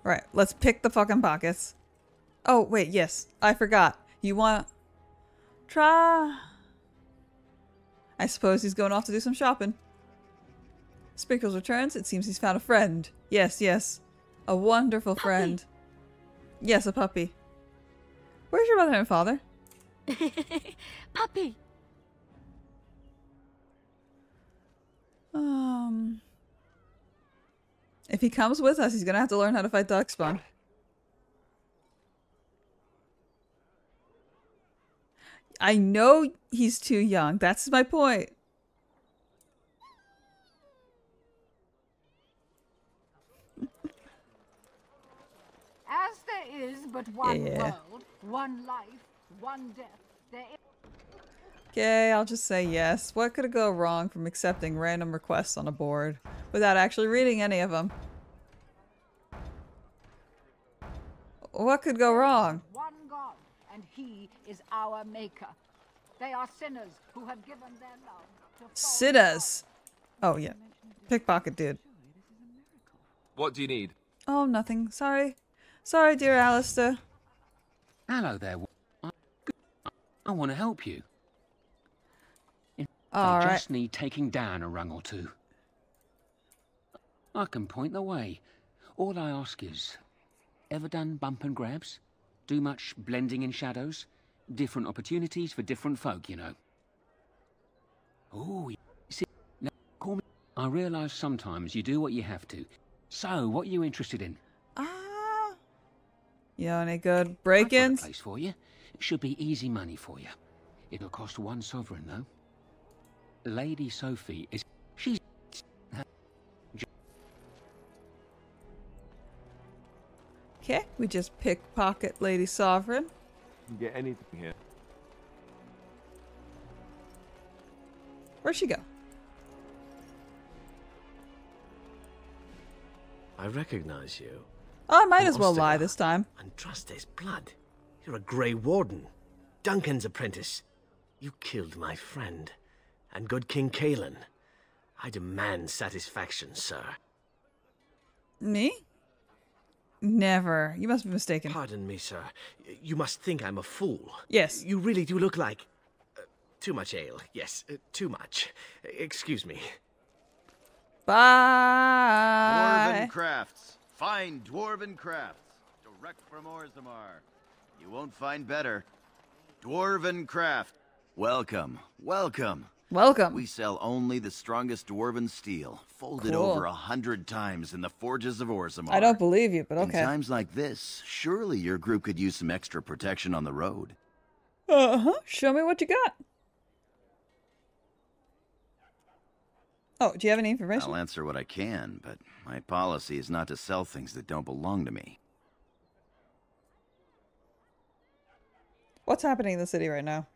Right, let's pick the fucking pockets. Oh, wait, yes. I forgot. You want... Try... I suppose he's going off to do some shopping. Sprinkles returns. It seems he's found a friend. Yes, yes. A wonderful puppy. friend. Yes, a puppy. Where's your mother and father? puppy. Um... If he comes with us, he's gonna have to learn how to fight Darkspawn. I know he's too young. That's my point. As there is but one Yeah. world, one life, one death, there is... Okay, I'll just say yes. What could go wrong from accepting random requests on a board without actually reading any of them? What could go wrong? one God, and He is our Maker. They are sinners who have given their love to Sinners. Oh, yeah. Pickpocket dude. What do you need? Oh, nothing. Sorry. Sorry, dear Alistair. Hello there. I, want to help you. In fact, All I right. just need taking down a rung or two. I can point the way. All I ask is, ever done bump and grabs? Do much blending in shadows? Different opportunities for different folk, you know. Oh, see, now call me. I realise sometimes you do what you have to. So, what are you interested in? You know any good I've got a break-ins? place for you. It should be easy money for you. It'll cost one sovereign, though. Lady Sophie is... She's... Okay, we just pickpocket Lady Sovereign. You can get anything here. Where'd she go? I recognize you. Oh, I might as well lie this time. And trust his blood. You're a Grey Warden. Duncan's apprentice. You killed my friend. And good King Cailan. I demand satisfaction, sir. Me? Never. You must be mistaken. Pardon me, sir. You must think I'm a fool. Yes. You really do look like... Uh, too much ale. Yes, uh, too much. Excuse me. Bye. Dwarven crafts. Fine dwarven crafts. Direct from Orzammar. You won't find better. Dwarven craft. Welcome. Welcome. Welcome. We sell only the strongest dwarven steel, folded Cool. over a hundred times in the forges of Orzammar. I don't believe you, but okay. In times like this, surely your group could use some extra protection on the road. Uh huh. Show me what you got. Oh, do you have any information? I'll answer what I can, but my policy is not to sell things that don't belong to me. What's happening in the city right now?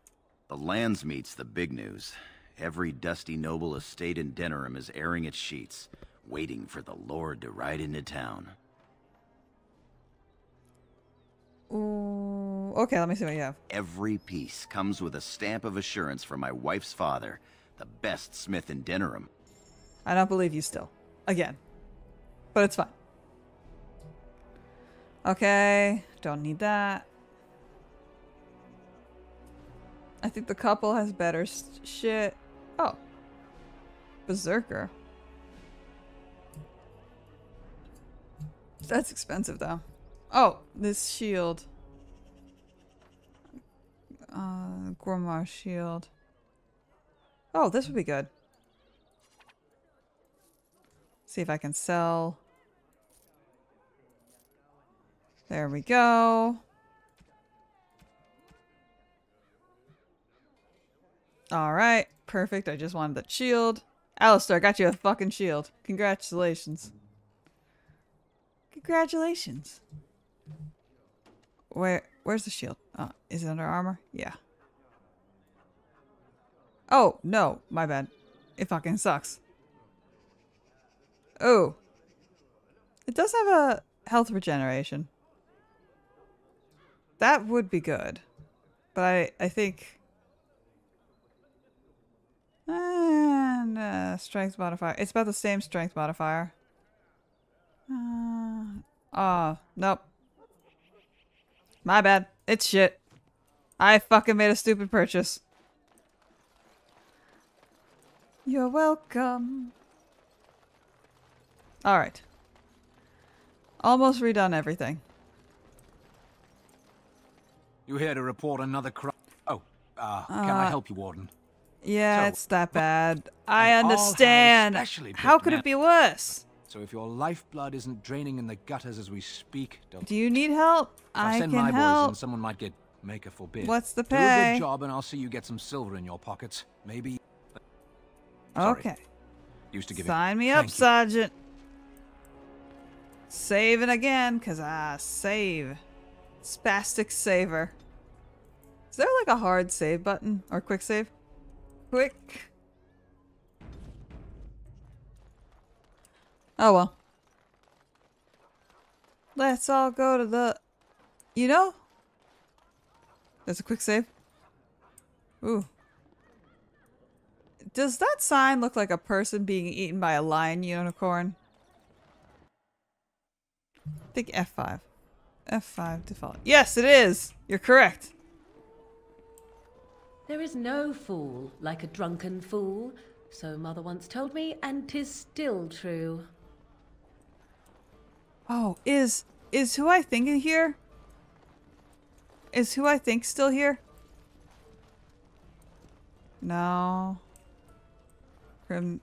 The Landsmeet's the big news. Every dusty noble estate in Denerim is airing its sheets, waiting for the Lord to ride into town. Ooh, okay, let me see what you have. Every piece comes with a stamp of assurance from my wife's father, the best smith in Denerim. I don't believe you still. Again. But it's fine. Okay, don't need that. I think the couple has better shit. Oh. Berserker. That's expensive though. Oh, this shield. Uh, Gormar shield. Oh, this would be good. See if I can sell. There we go. All right, perfect. I just wanted that shield. Alistair, I got you a fucking shield. Congratulations. Congratulations. Where where's the shield? Uh, is it under armor? Yeah. Oh, no, my bad. It fucking sucks. Oh. It does have a health regeneration. That would be good. But I, I think... And, uh, strength modifier. It's about the same strength modifier. Uh, oh, nope. My bad. It's shit. I fucking made a stupid purchase. You're welcome. Alright. Almost redone everything. You here to report another crime? Oh, uh, can I Uh, help you, Warden? Yeah, So, it's that bad. I understand. How could it be worse? So if your lifeblood isn't draining in the gutters as we speak, don't... Do you need help? If I send my boys and someone might get Maker forbid. What's the pay? Do a good job and I'll see you get some silver in your pockets. Maybe... Sorry. Okay. Used to give Sign me Thank up, you. Saving again, because I save. Spastic saver. Is there like a hard save button? Or quick save? Quick. Oh well. Let's all go to the... You know? There's a quick save. Ooh. Does that sign look like a person being eaten by a lion unicorn? Think F5. F5 default. Yes, it is! You're correct. There is no fool like a drunken fool, so mother once told me, and 'tis still true. Oh, is is who I think in here? Is who I think still here? No. Grim.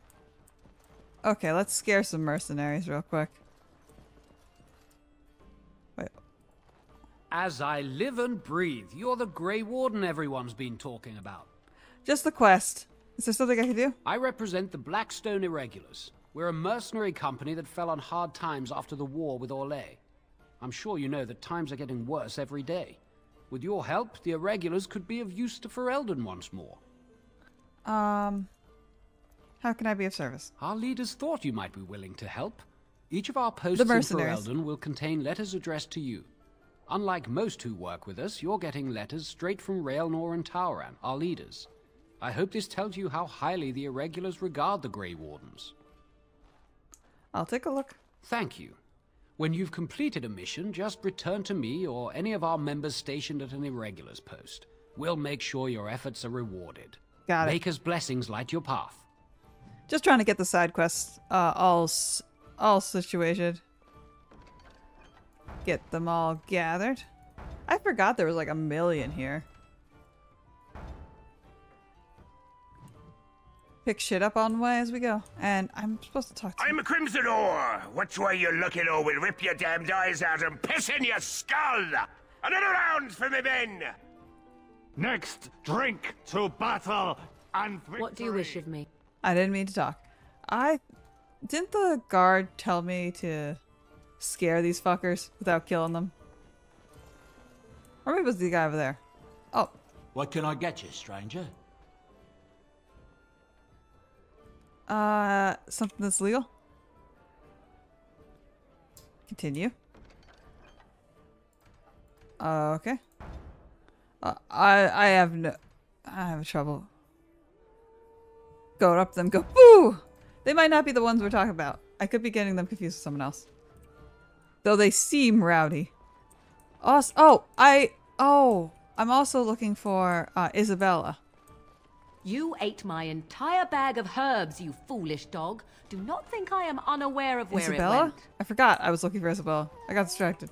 Okay, let's scare some mercenaries real quick. As I live and breathe, you're the Grey Warden everyone's been talking about. Just the quest. Is there something I can do? I represent the Blackstone Irregulars. We're a mercenary company that fell on hard times after the war with Orlais. I'm sure you know that times are getting worse every day. With your help, the Irregulars could be of use to Ferelden once more. Um. How can I be of service? Our leaders thought you might be willing to help. Each of our posts in. Ferelden will contain letters addressed to you. Unlike most who work with us, you're getting letters straight from Raelnor and Tauran, our leaders. I hope this tells you how highly the Irregulars regard the Grey Wardens. I'll take a look. Thank you. When you've completed a mission, just return to me or any of our members stationed at an Irregulars post. We'll make sure your efforts are rewarded. Got it. Maker's blessings light your path. Just trying to get the side quests uh, all s- all situated. Get them all gathered. I forgot there was like a million here. Pick shit up on the way as we go. And I'm supposed to talk to I'm a Crimson Oar. Which way you looking, or we'll rip your damned eyes out and piss in your skull. Another round for me men. Next, drink to battle and What do you wish of me? I didn't mean to talk. I didn't the guard tell me to scare these fuckers without killing them? Or maybe it was the guy over there. Oh, What can I get you, stranger? uh, something that's legal. Continue. Uh, okay. Uh, I I have no, I have trouble. Go up to them. Go boo. They might not be the ones we're talking about. I could be getting them confused with someone else. Though they seem rowdy. Also, oh, I oh, I'm also looking for uh, Isabela. You ate my entire bag of herbs, you foolish dog. Do not think I am unaware of where it Isabela? went. I forgot I was looking for Isabela. I got distracted.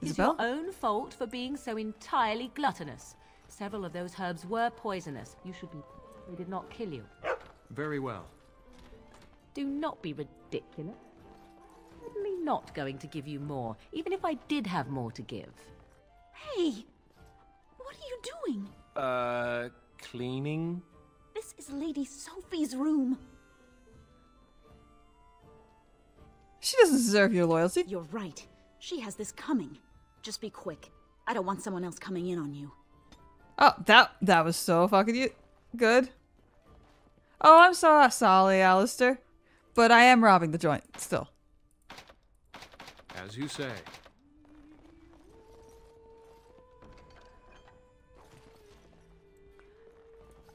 It's Isabela? your own fault for being so entirely gluttonous. Several of those herbs were poisonous. You should be. They did not kill you. Very well. Do not be ridiculous. I'm not going to give you more, even if I did have more to give. Hey! What are you doing? Uh, cleaning? This is Lady Sophie's room. She doesn't deserve your loyalty. You're right. She has this coming. Just be quick. I don't want someone else coming in on you. Oh, that that was so fucking you good. Oh, I'm so sorry, Alistair. But I am robbing the joint still. As you say.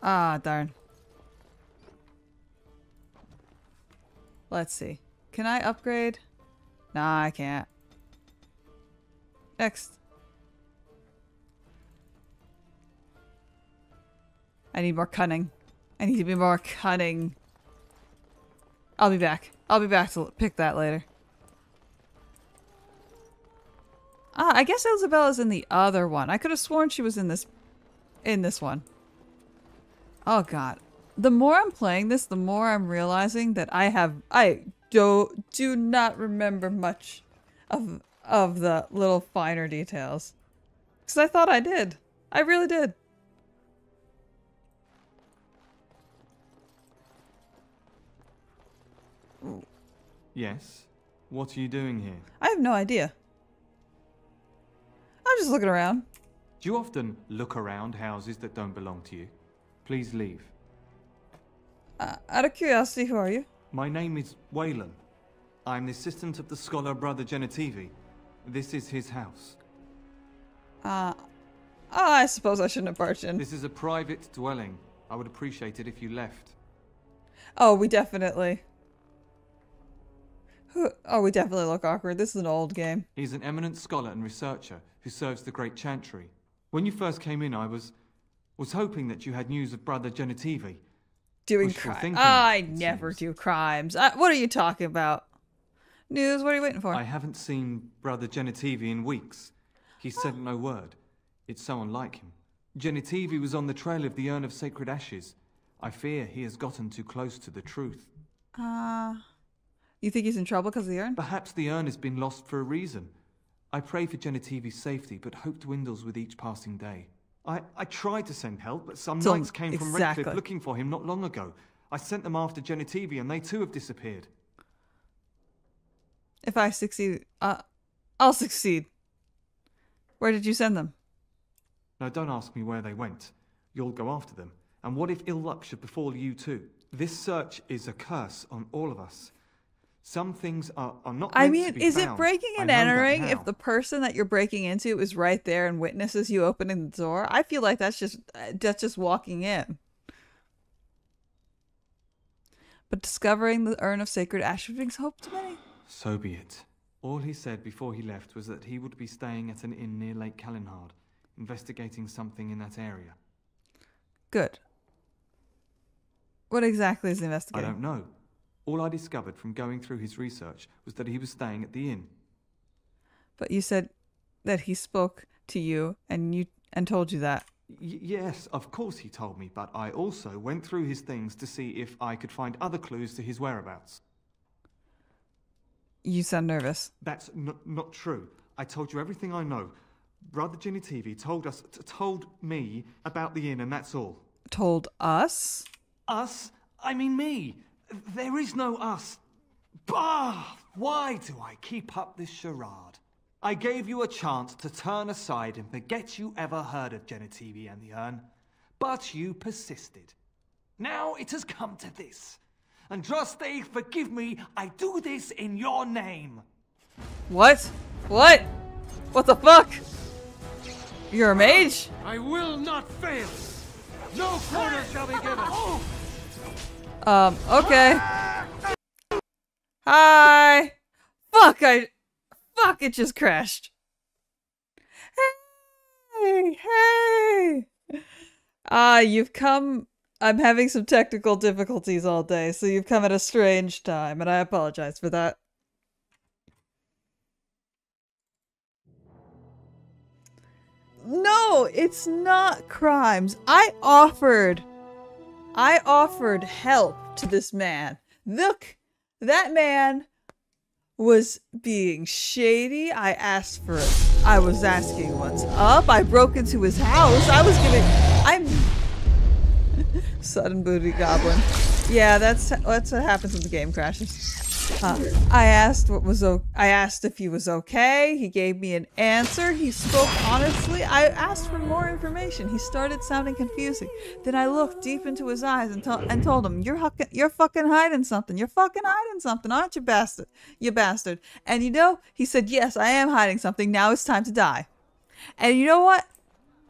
Ah, darn. Let's see. Can I upgrade? Nah, I can't. Next. I need more cunning. I need to be more cunning. I'll be back. I'll be back to pick that later. Ah, I guess Isabela's in the other one. I could have sworn she was in this in this one. Oh god. The more I'm playing this, the more I'm realizing that I have I do do not remember much of of the little finer details. Cuz I thought I did. I really did. Yes? What are you doing here? I have no idea. I'm just looking around. Do you often look around houses that don't belong to you? Please leave. Uh, out of curiosity, who are you? My name is Weylon. I'm the assistant of the scholar Brother Genitivi. This is his house. Uh, oh, I suppose I shouldn't have barged in. This is a private dwelling. I would appreciate it if you left. Oh, we definitely. Oh, we definitely look awkward. This is an old game. He's an eminent scholar and researcher who serves the Great Chantry. When you first came in, I was was hoping that you had news of Brother Genitivi. Doing crimes. I never do crimes. Uh, what are you talking about? News, what are you waiting for? I haven't seen Brother Genitivi in weeks. He said no word. It's so unlike him. Genitivi was on the trail of the urn of sacred ashes. I fear he has gotten too close to the truth. Uh, you think he's in trouble because of the urn? Perhaps the urn has been lost for a reason. I pray for Genitivi's safety, but hope dwindles with each passing day. I, I tried to send help, but some So- knights came from exactly. Redcliffe looking for him not long ago. I sent them after Genitivi, and they too have disappeared. If I succeed, uh, I'll succeed. Where did you send them? Now, don't ask me where they went. You'll go after them. And what if ill luck should befall you too? This search is a curse on all of us. Some things are, are not. I mean, is it breaking and entering if the person that you're breaking into is right there and witnesses you opening the door? I feel like that's just uh, that's just walking in. But discovering the urn of sacred ash brings hope to many. So be it. All he said before he left was that he would be staying at an inn near Lake Calenhad, investigating something in that area. Good. What exactly is the I investigating? don't know. All I discovered from going through his research was that he was staying at the inn. But you said that he spoke to you and you and told you that. Y- yes, of course he told me, but I also went through his things to see if I could find other clues to his whereabouts. You sound nervous. That's n- not true. I told you everything I know. Brother Genitivi told us, t- told me about the inn, and that's all. Told us? Us? I mean me. There is no us. Bah! Why do I keep up this charade? I gave you a chance to turn aside and forget you ever heard of Genitivi and the urn, but you persisted. Now it has come to this. Andraste, forgive me, I do this in your name. What? What? What the fuck? You're a mage? I will not fail. No quarter shall be given. Oh! Um, okay. Hi. Fuck, I. Fuck, it just crashed. Hey, hey. Ah, you've come. I'm having some technical difficulties all day, so you've come at a strange time, and I apologize for that. No, it's not crimes. I offered. I offered help to this man. Look, that man was being shady. I asked for it. I was asking what's up. I broke into his house. I was giving. I'm. Sudden booty goblin. Yeah, that's that's what happens when the game crashes. Uh, I asked what was o- I asked if he was okay. He gave me an answer. He spoke honestly. I asked for more information. He started sounding confusing. Then I looked deep into his eyes and, to- and told him, "You're hucking, you're fucking hiding something. You're fucking hiding something, aren't you, bastard? You bastard." And you know, he said, "Yes, I am hiding something. Now it's time to die." And you know what?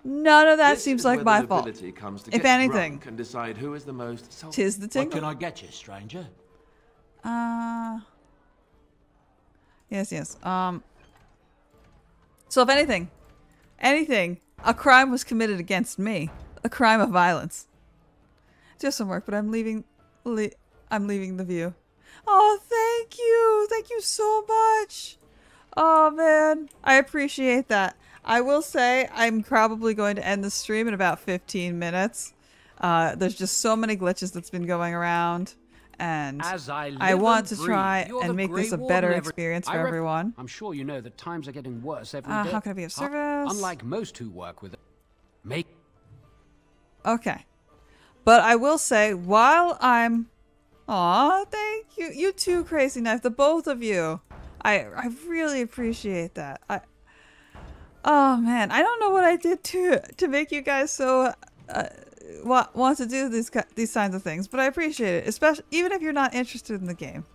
None of that This seems like my fault. nobility Comes to If get anything, and decide who is the most tis the What can I get you, stranger? Uh Yes, yes. Um So if anything, anything, a crime was committed against me, a crime of violence. Just some work, but I'm leaving le- I'm leaving the view. Oh, thank you. Thank you so much. Oh man, I appreciate that. I will say I'm probably going to end the stream in about 15 minutes. Uh, there's just so many glitches that's been going around, and As I, live want to try and make this a better experience for everyone. I'm sure you know that times are getting worse every day. Uh, how can I be of Uh, service? unlike most who work with it. Make Okay. But I will say, while I'm. Aw, thank you. You too, Crazy Knife. The both of you. I I really appreciate that. I. Oh man, I don't know what I did to to make you guys so uh, want want to do these these kinds of things, but I appreciate it, especially even if you're not interested in the game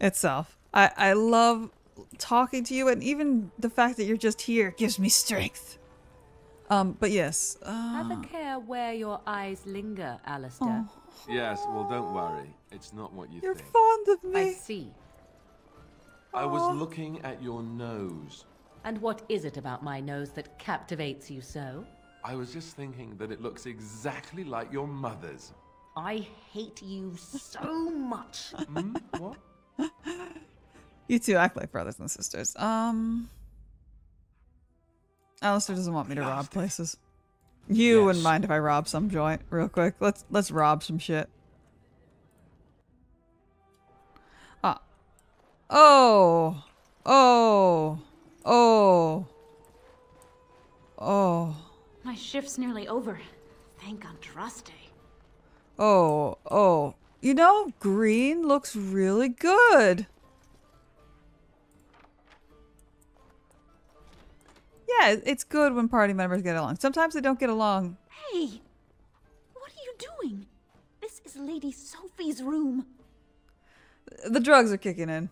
itself. I I love talking to you, and even the fact that you're just here gives me strength. Um, but yes. Uh, Have a care where your eyes linger, Alistair. Yes, well, don't worry. It's not what you You're think. fond of me. I see. I was looking at your nose. And what is it about my nose that captivates you so? I was just thinking that it looks exactly like your mother's. I hate you so much. Hmm? What? You two act like brothers and sisters. Um, Alistair doesn't want me to rob places. You wouldn't mind if I rob some joint real quick. Let's let's rob some shit. Ah. Oh. Oh. Oh. Oh. My shift's nearly over. Thank Andraste. Oh. Oh. You know, green looks really good. Yeah, it's good when party members get along. Sometimes they don't get along. Hey! What are you doing? This is Lady Sophie's room. The drugs are kicking in.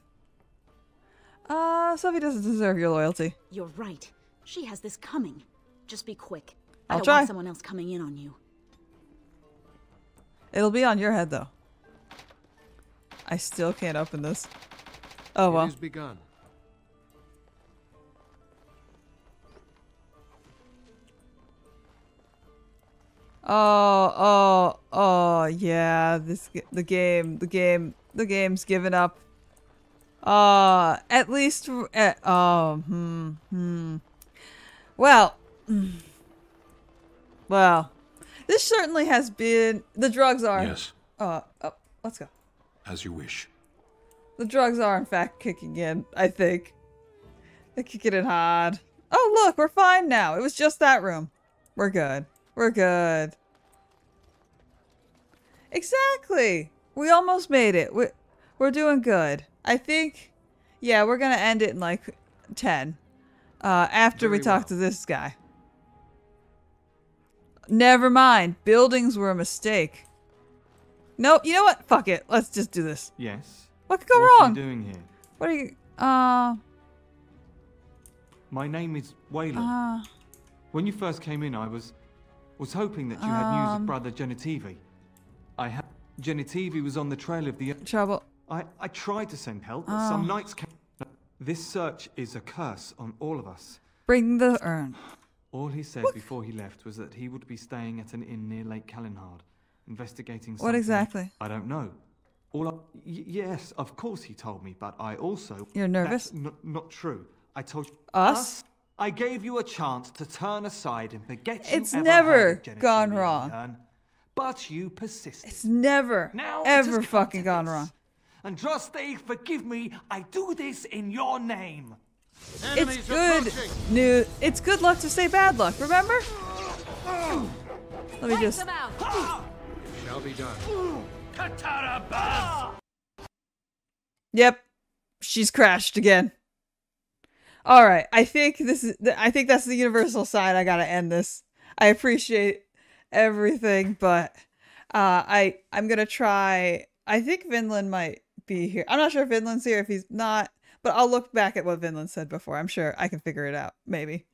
Uh, Sophie doesn't deserve your loyalty. You're right. She has this coming. Just be quick. I I'll don't try. want someone else coming in on you. It'll be on your head, though. I still can't open this. Oh, It well. is begun. Oh, oh, oh, yeah. This the game, the game, the game's given up. Uh, at least, uh, oh, hmm, hmm. Well, well, this certainly has been. The drugs are. Yes. Uh, oh, let's go. As you wish. The drugs are, in fact, kicking in, I think. They're kicking in hard. Oh, look, we're fine now. It was just that room. We're good. We're good. Exactly. We almost made it. We're, we're doing good. I think, yeah, we're going to end it in like 10 uh, after we Very talk to this guy. Never mind. Buildings were a mistake. Nope. You know what? Fuck it. Let's just do this. Yes. What could go what wrong? Are you doing here? What are you? Uh. My name is Weylon. Uh. When you first came in, I was was hoping that you had news Um. of Brother Genitivi. I had Genitivi was on the trail of the trouble. I I tried to send help, but Oh. some knights came. This search is a curse on all of us. Bring the urn. All he said before he left was that he would be staying at an inn near Lake Calenhad, investigating. something. What exactly? I don't know. All I, y- yes, of course he told me, but I also. You're nervous? That's not true. I told you. Us? I gave you a chance to turn aside and forget you It's ever never heard of Genitivi gone wrong. But you persisted. It's never, Now ever fucking gone wrong. Andraste, forgive me. I do this in your name. It's good news. It's good luck to say bad luck. Remember? Let me just. Shall shall be done. Katara Buzz! Yep. She's crashed again. All right. I think this is I think that's the universal side I got to end this. I appreciate everything, but uh I I'm going to try I think Vinland might be here. I'm not sure if Vinland's here if he's not, but I'll look back at what Vinland said before. I'm sure I can figure it out maybe.